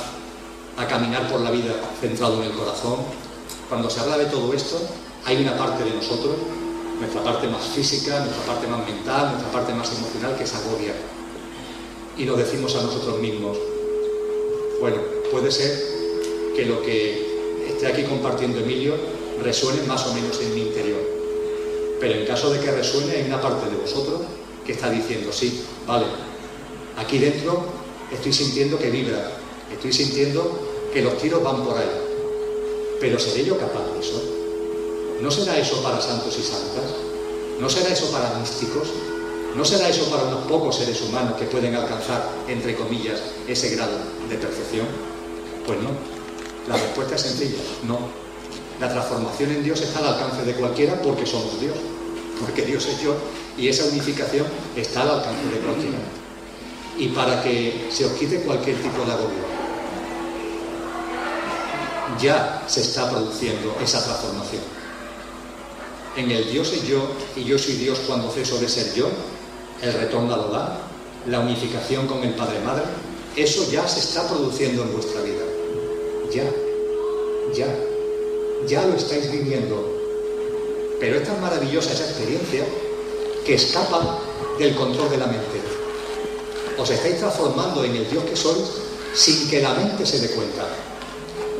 a caminar por la vida centrado en el corazón, cuando se habla de todo esto, hay una parte de nosotros, nuestra parte más física, nuestra parte más mental, nuestra parte más emocional que se agobia. Y lo decimos a nosotros mismos. Bueno, puede ser que lo que esté aquí compartiendo Emilio resuene más o menos en mi interior pero en caso de que resuene, hay una parte de vosotros que está diciendo, sí, vale, aquí dentro estoy sintiendo que vibra, estoy sintiendo que los tiros van por ahí. Pero ¿seré yo capaz de eso? ¿No será eso para santos y santas? ¿No será eso para místicos? ¿No será eso para unos pocos seres humanos que pueden alcanzar, entre comillas, ese grado de perfección? Pues no. La respuesta es sencilla, no. La transformación en Dios está al alcance de cualquiera porque somos Dios, porque Dios es yo y esa unificación está al alcance de cualquiera. Y para que se os quite cualquier tipo de agobio, ya se está produciendo esa transformación. En el Dios es yo y yo soy Dios cuando ceso de ser yo, el retorno al hogar, la unificación con el Padre Madre, eso ya se está produciendo en vuestra vida. Ya, ya, ya lo estáis viviendo. Pero es tan maravillosa esa experiencia que escapa del control de la mente. Os estáis transformando en el Dios que sois sin que la mente se dé cuenta.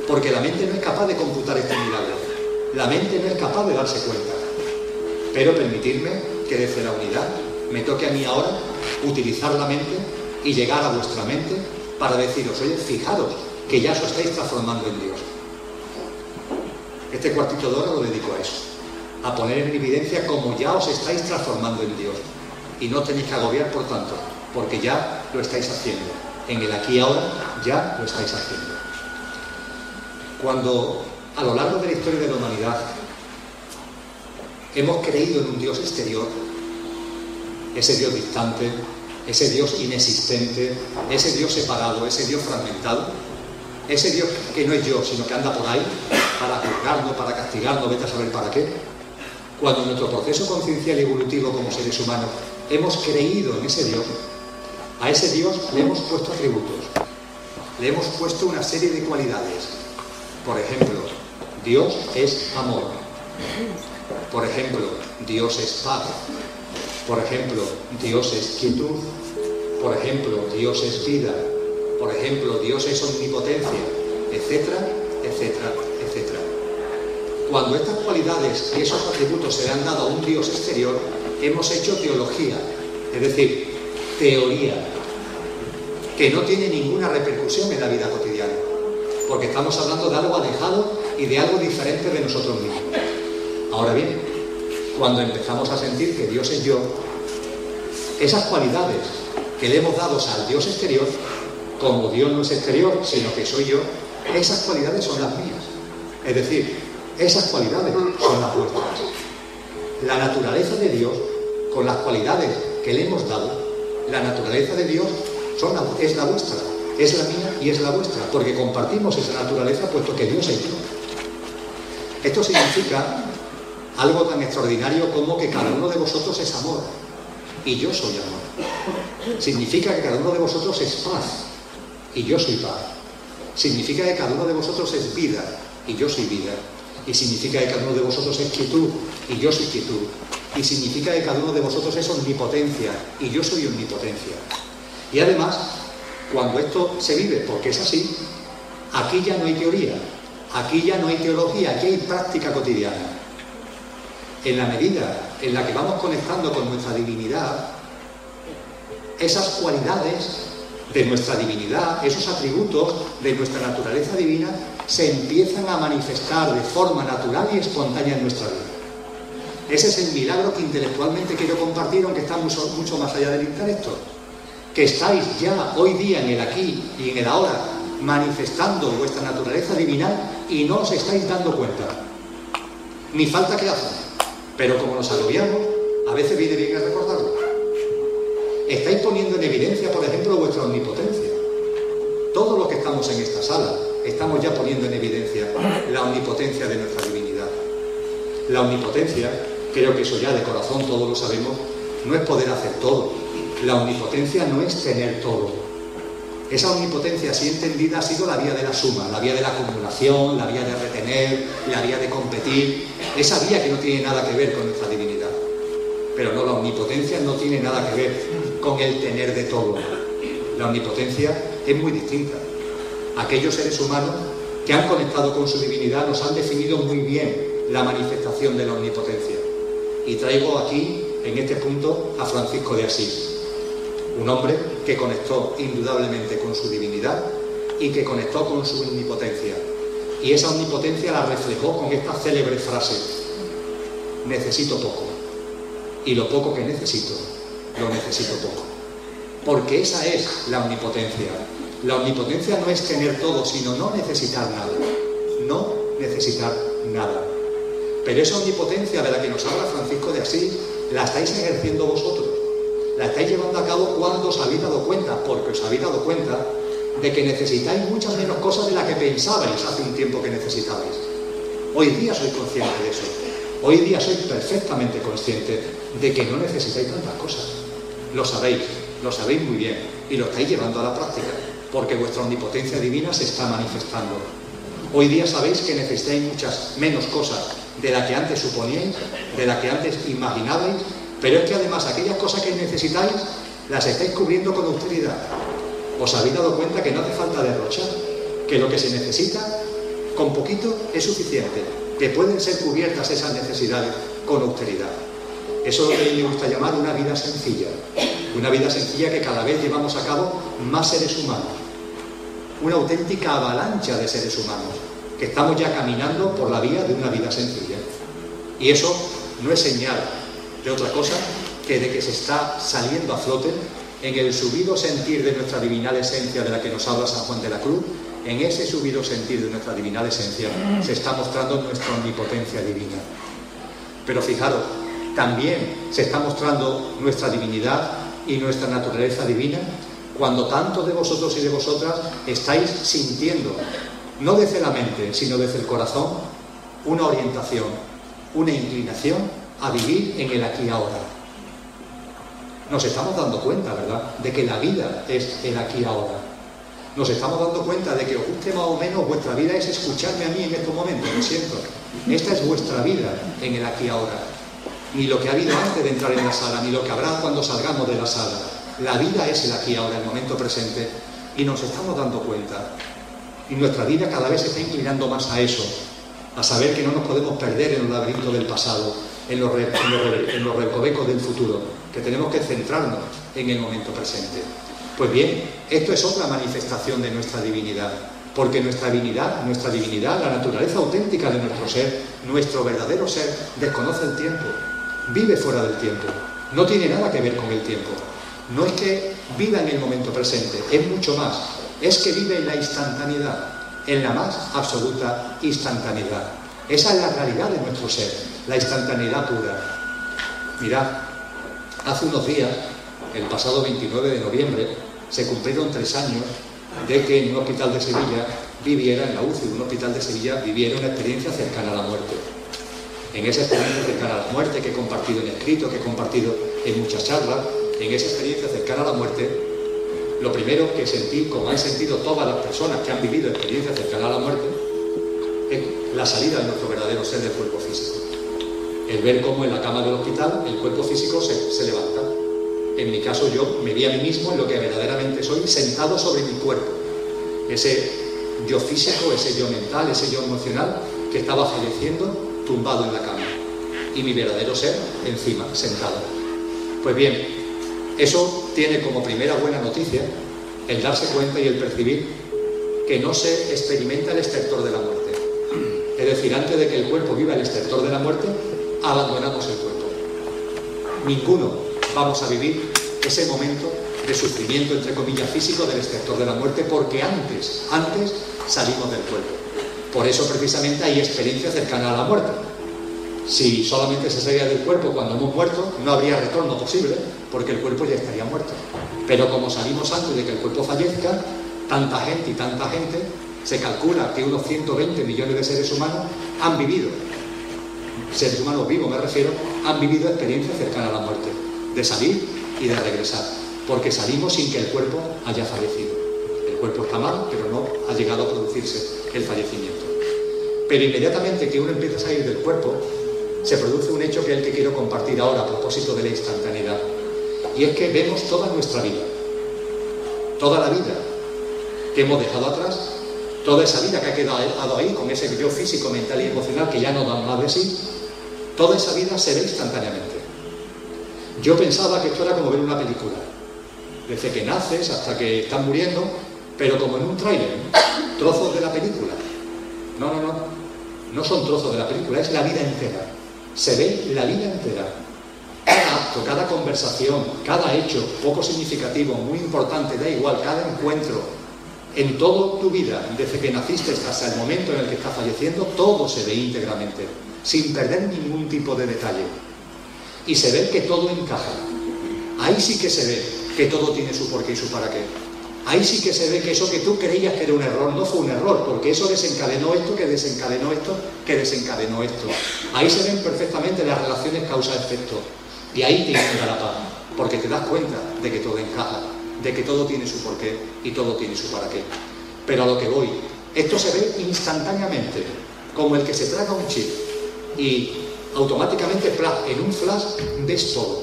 Porque la mente no es capaz de computar este milagro. La mente no es capaz de darse cuenta. Pero permitidme que desde la unidad me toque a mí ahora utilizar la mente y llegar a vuestra mente para deciros, oye, fijaros que ya os estáis transformando en Dios. Este cuartito de hora lo dedico a eso, a poner en evidencia cómo ya os estáis transformando en Dios. Y no tenéis que agobiar, por tanto, porque ya lo estáis haciendo. En el aquí y ahora ya lo estáis haciendo. Cuando a lo largo de la historia de la humanidad hemos creído en un Dios exterior, ese Dios distante, ese Dios inexistente, ese Dios separado, ese Dios fragmentado, ese Dios que no es yo, sino que anda por ahí para juzgarnos, para castigarnos, vete a saber para qué. Cuando en nuestro proceso conciencial y evolutivo como seres humanos hemos creído en ese Dios, a ese Dios le hemos puesto atributos, le hemos puesto una serie de cualidades. Por ejemplo, Dios es amor. Por ejemplo, Dios es paz. Por ejemplo, Dios es quietud. Por ejemplo, Dios es vida. Por ejemplo, Dios es omnipotencia, etcétera, etcétera, etcétera. Cuando estas cualidades y esos atributos se le han dado a un Dios exterior, hemos hecho teología, es decir, teoría, que no tiene ninguna repercusión en la vida cotidiana, porque estamos hablando de algo alejado y de algo diferente de nosotros mismos. Ahora bien, cuando empezamos a sentir que Dios es yo, esas cualidades que le hemos dado al Dios exterior, como Dios no es exterior, sino que soy yo, esas cualidades son las mías. Es decir, esas cualidades son las vuestras. La naturaleza de Dios, con las cualidades que le hemos dado, la naturaleza de Dios es la vuestra, es la mía y es la vuestra, porque compartimos esa naturaleza puesto que Dios es yo. Esto significa algo tan extraordinario como que cada uno de vosotros es amor y yo soy amor. Significa que cada uno de vosotros es paz y yo soy paz. Significa que cada uno de vosotros es vida y yo soy vida. Y significa que cada uno de vosotros es quietud y yo soy quietud. Y significa que cada uno de vosotros es omnipotencia y yo soy omnipotencia. Y además, cuando esto se vive, porque es así, aquí ya no hay teoría, aquí ya no hay teología, aquí hay práctica cotidiana. En la medida en la que vamos conectando con nuestra divinidad, esas cualidades de nuestra divinidad, esos atributos de nuestra naturaleza divina, se empiezan a manifestar de forma natural y espontánea en nuestra vida. Ese es el milagro que intelectualmente quiero compartir, aunque está mucho, más allá del intelecto. Que estáis ya hoy día en el aquí y en el ahora manifestando vuestra naturaleza divinal y no os estáis dando cuenta. Ni falta que. Pero como nos agobiamos, a veces viene bien a recordarlo. Estáis poniendo en evidencia, por ejemplo, vuestra omnipotencia. Todos los que estamos en esta sala estamos ya poniendo en evidencia la omnipotencia de nuestra divinidad. La omnipotencia, creo que eso ya de corazón todos lo sabemos, no es poder hacer todo. La omnipotencia no es tener todo. Esa omnipotencia, así entendida, ha sido la vía de la suma, la vía de la acumulación, la vía de retener, la vía de competir, esa vía que no tiene nada que ver con nuestra divinidad. Pero no, la omnipotencia no tiene nada que ver con el tener de todo. La omnipotencia es muy distinta. Aquellos seres humanos que han conectado con su divinidad nos han definido muy bien la manifestación de la omnipotencia. Y traigo aquí, en este punto, a Francisco de Asís, un hombre que conectó indudablemente con su divinidad y que conectó con su omnipotencia. Y esa omnipotencia la reflejó con esta célebre frase, necesito poco. Y lo poco que necesito, lo necesito poco. Porque esa es la omnipotencia. La omnipotencia no es tener todo, sino no necesitar nada. No necesitar nada. Pero esa omnipotencia de la que nos habla Francisco de Asís, la estáis ejerciendo vosotros. La estáis llevando a cabo cuando os habéis dado cuenta, porque os habéis dado cuenta de que necesitáis muchas menos cosas de las que pensabais hace un tiempo que necesitabais. Hoy día soy consciente de eso. Hoy día soy perfectamente consciente de que no necesitáis tantas cosas. Lo sabéis, lo sabéis muy bien y lo estáis llevando a la práctica, porque vuestra omnipotencia divina se está manifestando. Hoy día sabéis que necesitáis muchas menos cosas de las que antes suponíais, de las que antes imaginabais, pero es que además aquellas cosas que necesitáis las estáis cubriendo con austeridad. Os habéis dado cuenta que no hace falta derrochar, que lo que se necesita con poquito es suficiente, que pueden ser cubiertas esas necesidades con austeridad. Eso es lo que a mí me gusta llamar una vida sencilla, una vida sencilla que cada vez llevamos a cabo más seres humanos, una auténtica avalancha de seres humanos, que estamos ya caminando por la vía de una vida sencilla. Y eso no es señal de otra cosa que de que se está saliendo a flote en el subido sentir de nuestra divinal esencia de la que nos habla San Juan de la Cruz, en ese subido sentir de nuestra divinal esencia se está mostrando nuestra omnipotencia divina. Pero fijaros, también se está mostrando nuestra divinidad y nuestra naturaleza divina cuando tanto de vosotros y de vosotras estáis sintiendo, no desde la mente, sino desde el corazón, una orientación, una inclinación a vivir en el aquí y ahora. Nos estamos dando cuenta, ¿verdad?, de que la vida es el aquí y ahora. Nos estamos dando cuenta de que os más o menos vuestra vida es escucharme a mí en estos momentos, lo siento. Esta es vuestra vida en el aquí y ahora ni lo que ha habido antes de entrar en la sala, ni lo que habrá cuando salgamos de la sala. La vida es el aquí ahora, el momento presente, y nos estamos dando cuenta. Y nuestra vida cada vez se está inclinando más a eso, a saber que no nos podemos perder en los laberintos del pasado, en los, recovecos del futuro, que tenemos que centrarnos en el momento presente. Pues bien, esto es otra manifestación de nuestra divinidad, porque nuestra divinidad, nuestra divinidad, la naturaleza auténtica de nuestro ser, nuestro verdadero ser, desconoce el tiempo, vive fuera del tiempo, no tiene nada que ver con el tiempo. No es que viva en el momento presente, es mucho más, es que vive en la instantaneidad, en la más absoluta instantaneidad. Esa es la realidad de nuestro ser, la instantaneidad pura. Mirad, hace unos días, el pasado 29 de noviembre, se cumplieron tres años de que en un hospital de Sevilla viviera, en la UCI de un hospital de Sevilla, viviera una experiencia cercana a la muerte en esa experiencia cercana a la muerte que he compartido en escrito, que he compartido en muchas charlas, en esa experiencia cercana a la muerte, lo primero que sentí, como han sentido todas las personas que han vivido experiencias cercanas a la muerte, es la salida de nuestro verdadero ser del cuerpo físico. El ver cómo en la cama del hospital el cuerpo físico se, se levanta. En mi caso yo me vi a mí mismo en lo que verdaderamente soy, sentado sobre mi cuerpo. Ese yo físico, ese yo mental, ese yo emocional que estaba falleciendo tumbado en la cama y mi verdadero ser encima, sentado. Pues bien, eso tiene como primera buena noticia el darse cuenta y el percibir que no se experimenta el estertor de la. Es decir, antes de que el cuerpo viva el estertor de la muerte, abandonamos el cuerpo. Ninguno vamos a vivir ese momento de sufrimiento, entre comillas, físico del estertor de la muerte, porque antes, antes salimos del cuerpo. Por eso precisamente hay experiencia cercana a la muerte. Si solamente se salía del cuerpo cuando hemos muerto, no habría retorno posible, porque el cuerpo ya estaría muerto. Pero como salimos antes de que el cuerpo fallezca, tanta gente y tanta gente, se calcula que unos 120 millones de seres humanos han vivido, seres humanos vivos me refiero, han vivido experiencias cercanas a la muerte, de salir y de regresar, porque salimos sin que el cuerpo haya fallecido. El cuerpo está mal, pero no ha llegado a producirse el fallecimiento. Pero inmediatamente que uno empieza a salir del cuerpo, se produce un hecho que es el que quiero compartir ahora a propósito de la instantaneidad. Y es que vemos toda nuestra vida, toda la vida que hemos dejado atrás, toda esa vida que ha quedado ahí con ese video físico, mental y emocional que ya no da más de sí, toda esa vida se ve instantáneamente. Yo pensaba que esto era como ver una película, desde que naces hasta que estás muriendo, pero como en un tráiler, trozos de la película. No, no, no, no son trozos de la película, es la vida entera. Se ve la vida entera. Cada acto, cada conversación, cada hecho poco significativo, muy importante, da igual, cada encuentro, En toda tu vida, desde que naciste hasta el momento en el que estás falleciendo, todo se ve íntegramente, sin perder ningún tipo de detalle. Y se ve que todo encaja. Ahí sí que se ve que todo tiene su porqué y su para qué. Ahí sí que se ve que eso que tú creías que era un error no fue un error, porque eso desencadenó esto, que desencadenó esto, que desencadenó esto. Ahí se ven perfectamente las relaciones causa-efecto. Y ahí te inunda la paz, porque te das cuenta de que todo encaja, de que todo tiene su porqué y todo tiene su para qué. Pero a lo que voy, esto se ve instantáneamente, como el que se traga un chip y automáticamente en un flash ves todo.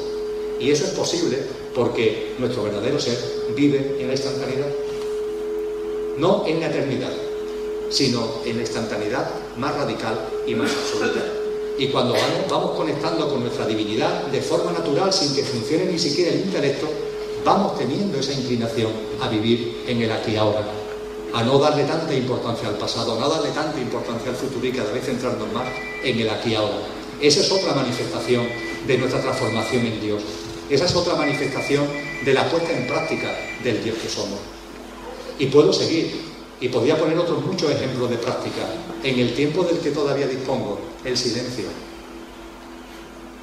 Y eso es posible porque nuestro verdadero ser vive en la instantaneidad. No en la eternidad, sino en la instantaneidad más radical y más absoluta. Y cuando vamos, conectando con nuestra divinidad de forma natural, sin que funcione ni siquiera el intelecto, vamos teniendo esa inclinación a vivir en el aquí y ahora, a no darle tanta importancia al pasado, a no darle tanta importancia al futuro y cada vez centrarnos más en el aquí y ahora. Esa es otra manifestación de nuestra transformación en Dios. Esa es otra manifestación de la puesta en práctica del Dios que somos. Y puedo seguir, y podría poner otros muchos ejemplos de práctica. En el tiempo del que todavía dispongo, el silencio.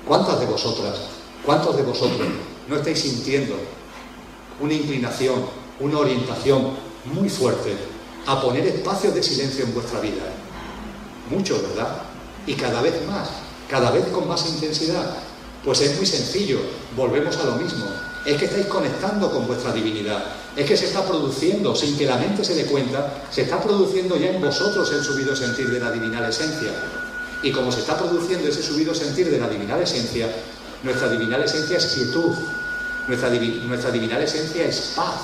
¿Cuántas de vosotras, cuántos de vosotros no estáis sintiendo una inclinación, una orientación muy fuerte a poner espacios de silencio en vuestra vida? Muchos, ¿verdad? Y cada vez más, cada vez con más intensidad. Pues es muy sencillo, volvemos a lo mismo. Es que estáis conectando con vuestra divinidad. Es que se está produciendo, sin que la mente se dé cuenta, se está produciendo ya en vosotros el subido sentir de la divinal esencia. Y como se está produciendo ese subido sentir de la divinal esencia, nuestra divinal esencia es quietud. Nuestra, nuestra divinal esencia es paz.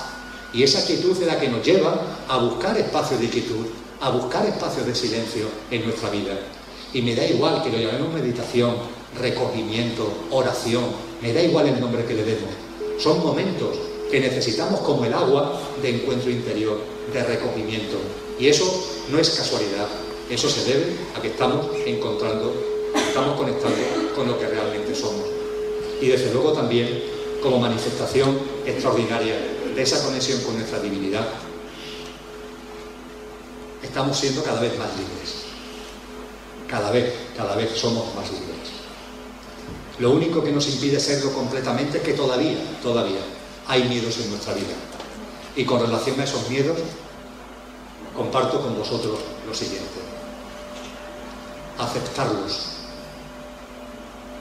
Y esa quietud es la que nos lleva a buscar espacios de quietud, a buscar espacios de silencio en nuestra vida. Y me da igual que lo llamemos meditación, recogimiento, oración, me da igual el nombre que le demos. Son momentos que necesitamos como el agua de encuentro interior, de recogimiento. Y eso no es casualidad, eso se debe a que estamos encontrando, estamos conectando con lo que realmente somos. Y desde luego también como manifestación extraordinaria de esa conexión con nuestra divinidad, estamos siendo cada vez más libres. Cada vez, cada vez somos más libres. Lo único que nos impide serlo completamente es que todavía, todavía hay miedos en nuestra vida. Y con relación a esos miedos, comparto con vosotros lo siguiente. Aceptarlos.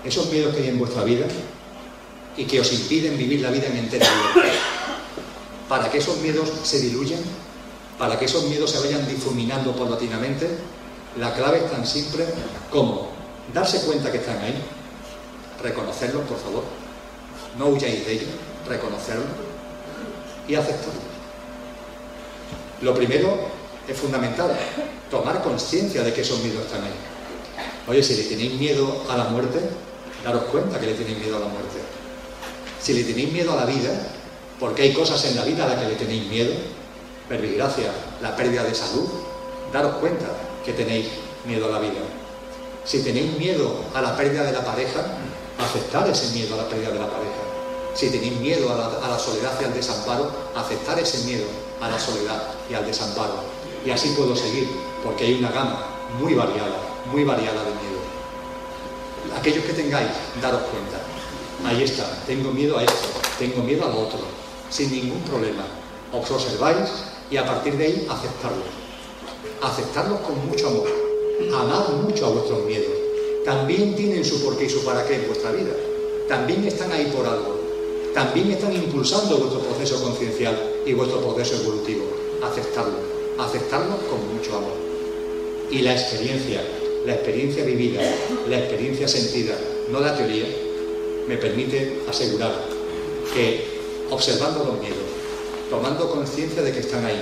Esos miedos que hay en vuestra vida y que os impiden vivir la vida en entera Para que esos miedos se diluyan, para que esos miedos se vayan difuminando paulatinamente, la clave es tan simple como darse cuenta que están ahí, reconocerlos, por favor. No huyáis de ellos, reconocerlos y aceptarlos. Lo primero es fundamental, tomar conciencia de que esos miedos están ahí. Oye, si le tenéis miedo a la muerte, daros cuenta que le tenéis miedo a la muerte. Si le tenéis miedo a la vida, porque hay cosas en la vida a las que le tenéis miedo, desgracia, la pérdida de salud, daros cuenta que tenéis miedo a la vida. Si tenéis miedo a la pérdida de la pareja, aceptar ese miedo a la pérdida de la pareja. Si tenéis miedo a la, soledad y al desamparo, aceptar ese miedo a la soledad y al desamparo. Y así puedo seguir, porque hay una gama muy variada, muy variada de miedo. Aquellos que tengáis, daros cuenta. Ahí está, tengo miedo a esto, tengo miedo al otro, sin ningún problema. Os observáis y a partir de ahí aceptarlos. Aceptarlos con mucho amor. Amad mucho a vuestros miedos también tienen su porqué y su para qué en vuestra vida. También están ahí por algo. También están impulsando vuestro proceso conciencial y vuestro proceso evolutivo. Aceptarlo. Aceptarlo con mucho amor. Y la experiencia, la experiencia vivida, la experiencia sentida, no la teoría, me permite asegurar que observando los miedos, tomando conciencia de que están ahí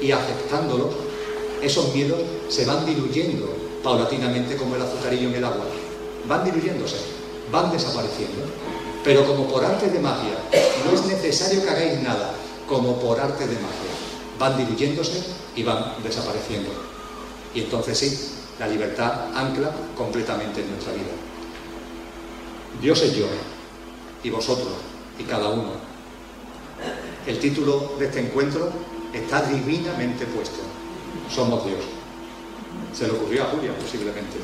y aceptándolos, esos miedos se van diluyendo paulatinamente como el azucarillo en el agua. Van diluyéndose, van desapareciendo. Pero como por arte de magia, no es necesario que hagáis nada, como por arte de magia. Van diluyéndose y van desapareciendo. Y entonces sí, la libertad ancla completamente en nuestra vida. Dios es yo, y vosotros, y cada uno. El título de este encuentro está divinamente puesto. Somos Dios. Se le ocurrió a Julia posiblemente,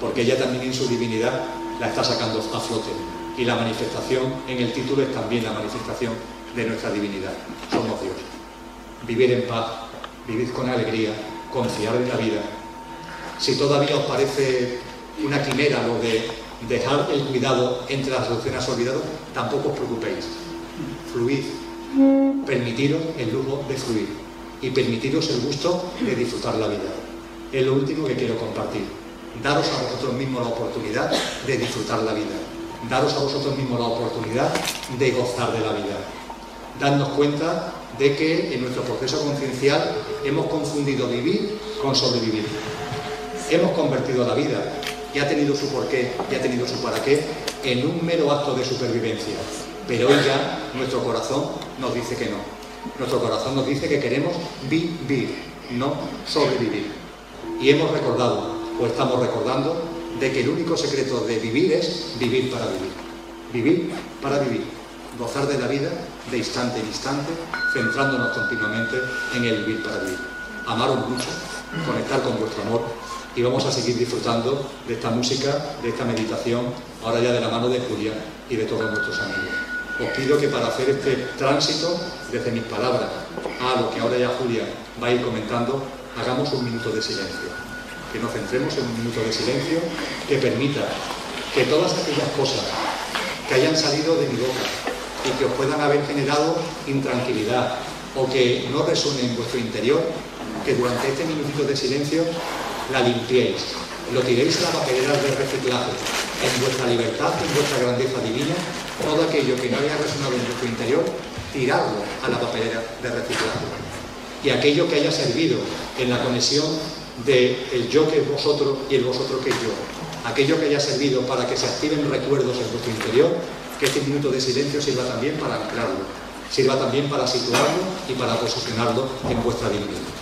porque ella también en su divinidad la está sacando a flote. Y la manifestación en el título es también la manifestación de nuestra divinidad. Somos Dios. Vivir en paz, vivir con alegría, confiar en la vida. Si todavía os parece una quimera lo de dejar el cuidado entre las doctrinas olvidadas, tampoco os preocupéis. Fluid. Permitiros el lujo de fluir y permitiros el gusto de disfrutar la vida. Es lo último que quiero compartir. Daros a vosotros mismos la oportunidad de disfrutar la vida. Daros a vosotros mismos la oportunidad de gozar de la vida. Darnos cuenta de que en nuestro proceso conciencial hemos confundido vivir con sobrevivir. Hemos convertido la vida, y ha tenido su porqué, y ha tenido su para qué, en un mero acto de supervivencia. Pero hoy ya nuestro corazón nos dice que no. Nuestro corazón nos dice que queremos vivir, no sobrevivir. Y hemos recordado, o estamos recordando, de que el único secreto de vivir es vivir para vivir. Vivir para vivir. Gozar de la vida de instante en instante, centrándonos continuamente en el vivir para vivir. Amaros mucho, conectar con vuestro amor y vamos a seguir disfrutando de esta música, de esta meditación, ahora ya de la mano de Julia y de todos nuestros amigos. Os pido que para hacer este tránsito desde mis palabras a lo que ahora ya Julia va a ir comentando, hagamos un minuto de silencio. Que nos centremos en un minuto de silencio que permita que todas aquellas cosas que hayan salido de mi boca y que os puedan haber generado intranquilidad o que no resuenen en vuestro interior, que durante este minutito de silencio la limpiéis, lo tiréis a la papelera de reciclaje, en vuestra libertad, en vuestra grandeza divina, todo aquello que no haya resonado en vuestro interior, tirarlo a la papelera de reciclaje. Y aquello que haya servido en la conexión del el yo que es vosotros y el vosotros que es yo, aquello que haya servido para que se activen recuerdos en vuestro interior, que este minuto de silencio sirva también para anclarlo, sirva también para situarlo y para posicionarlo en vuestra divinidad.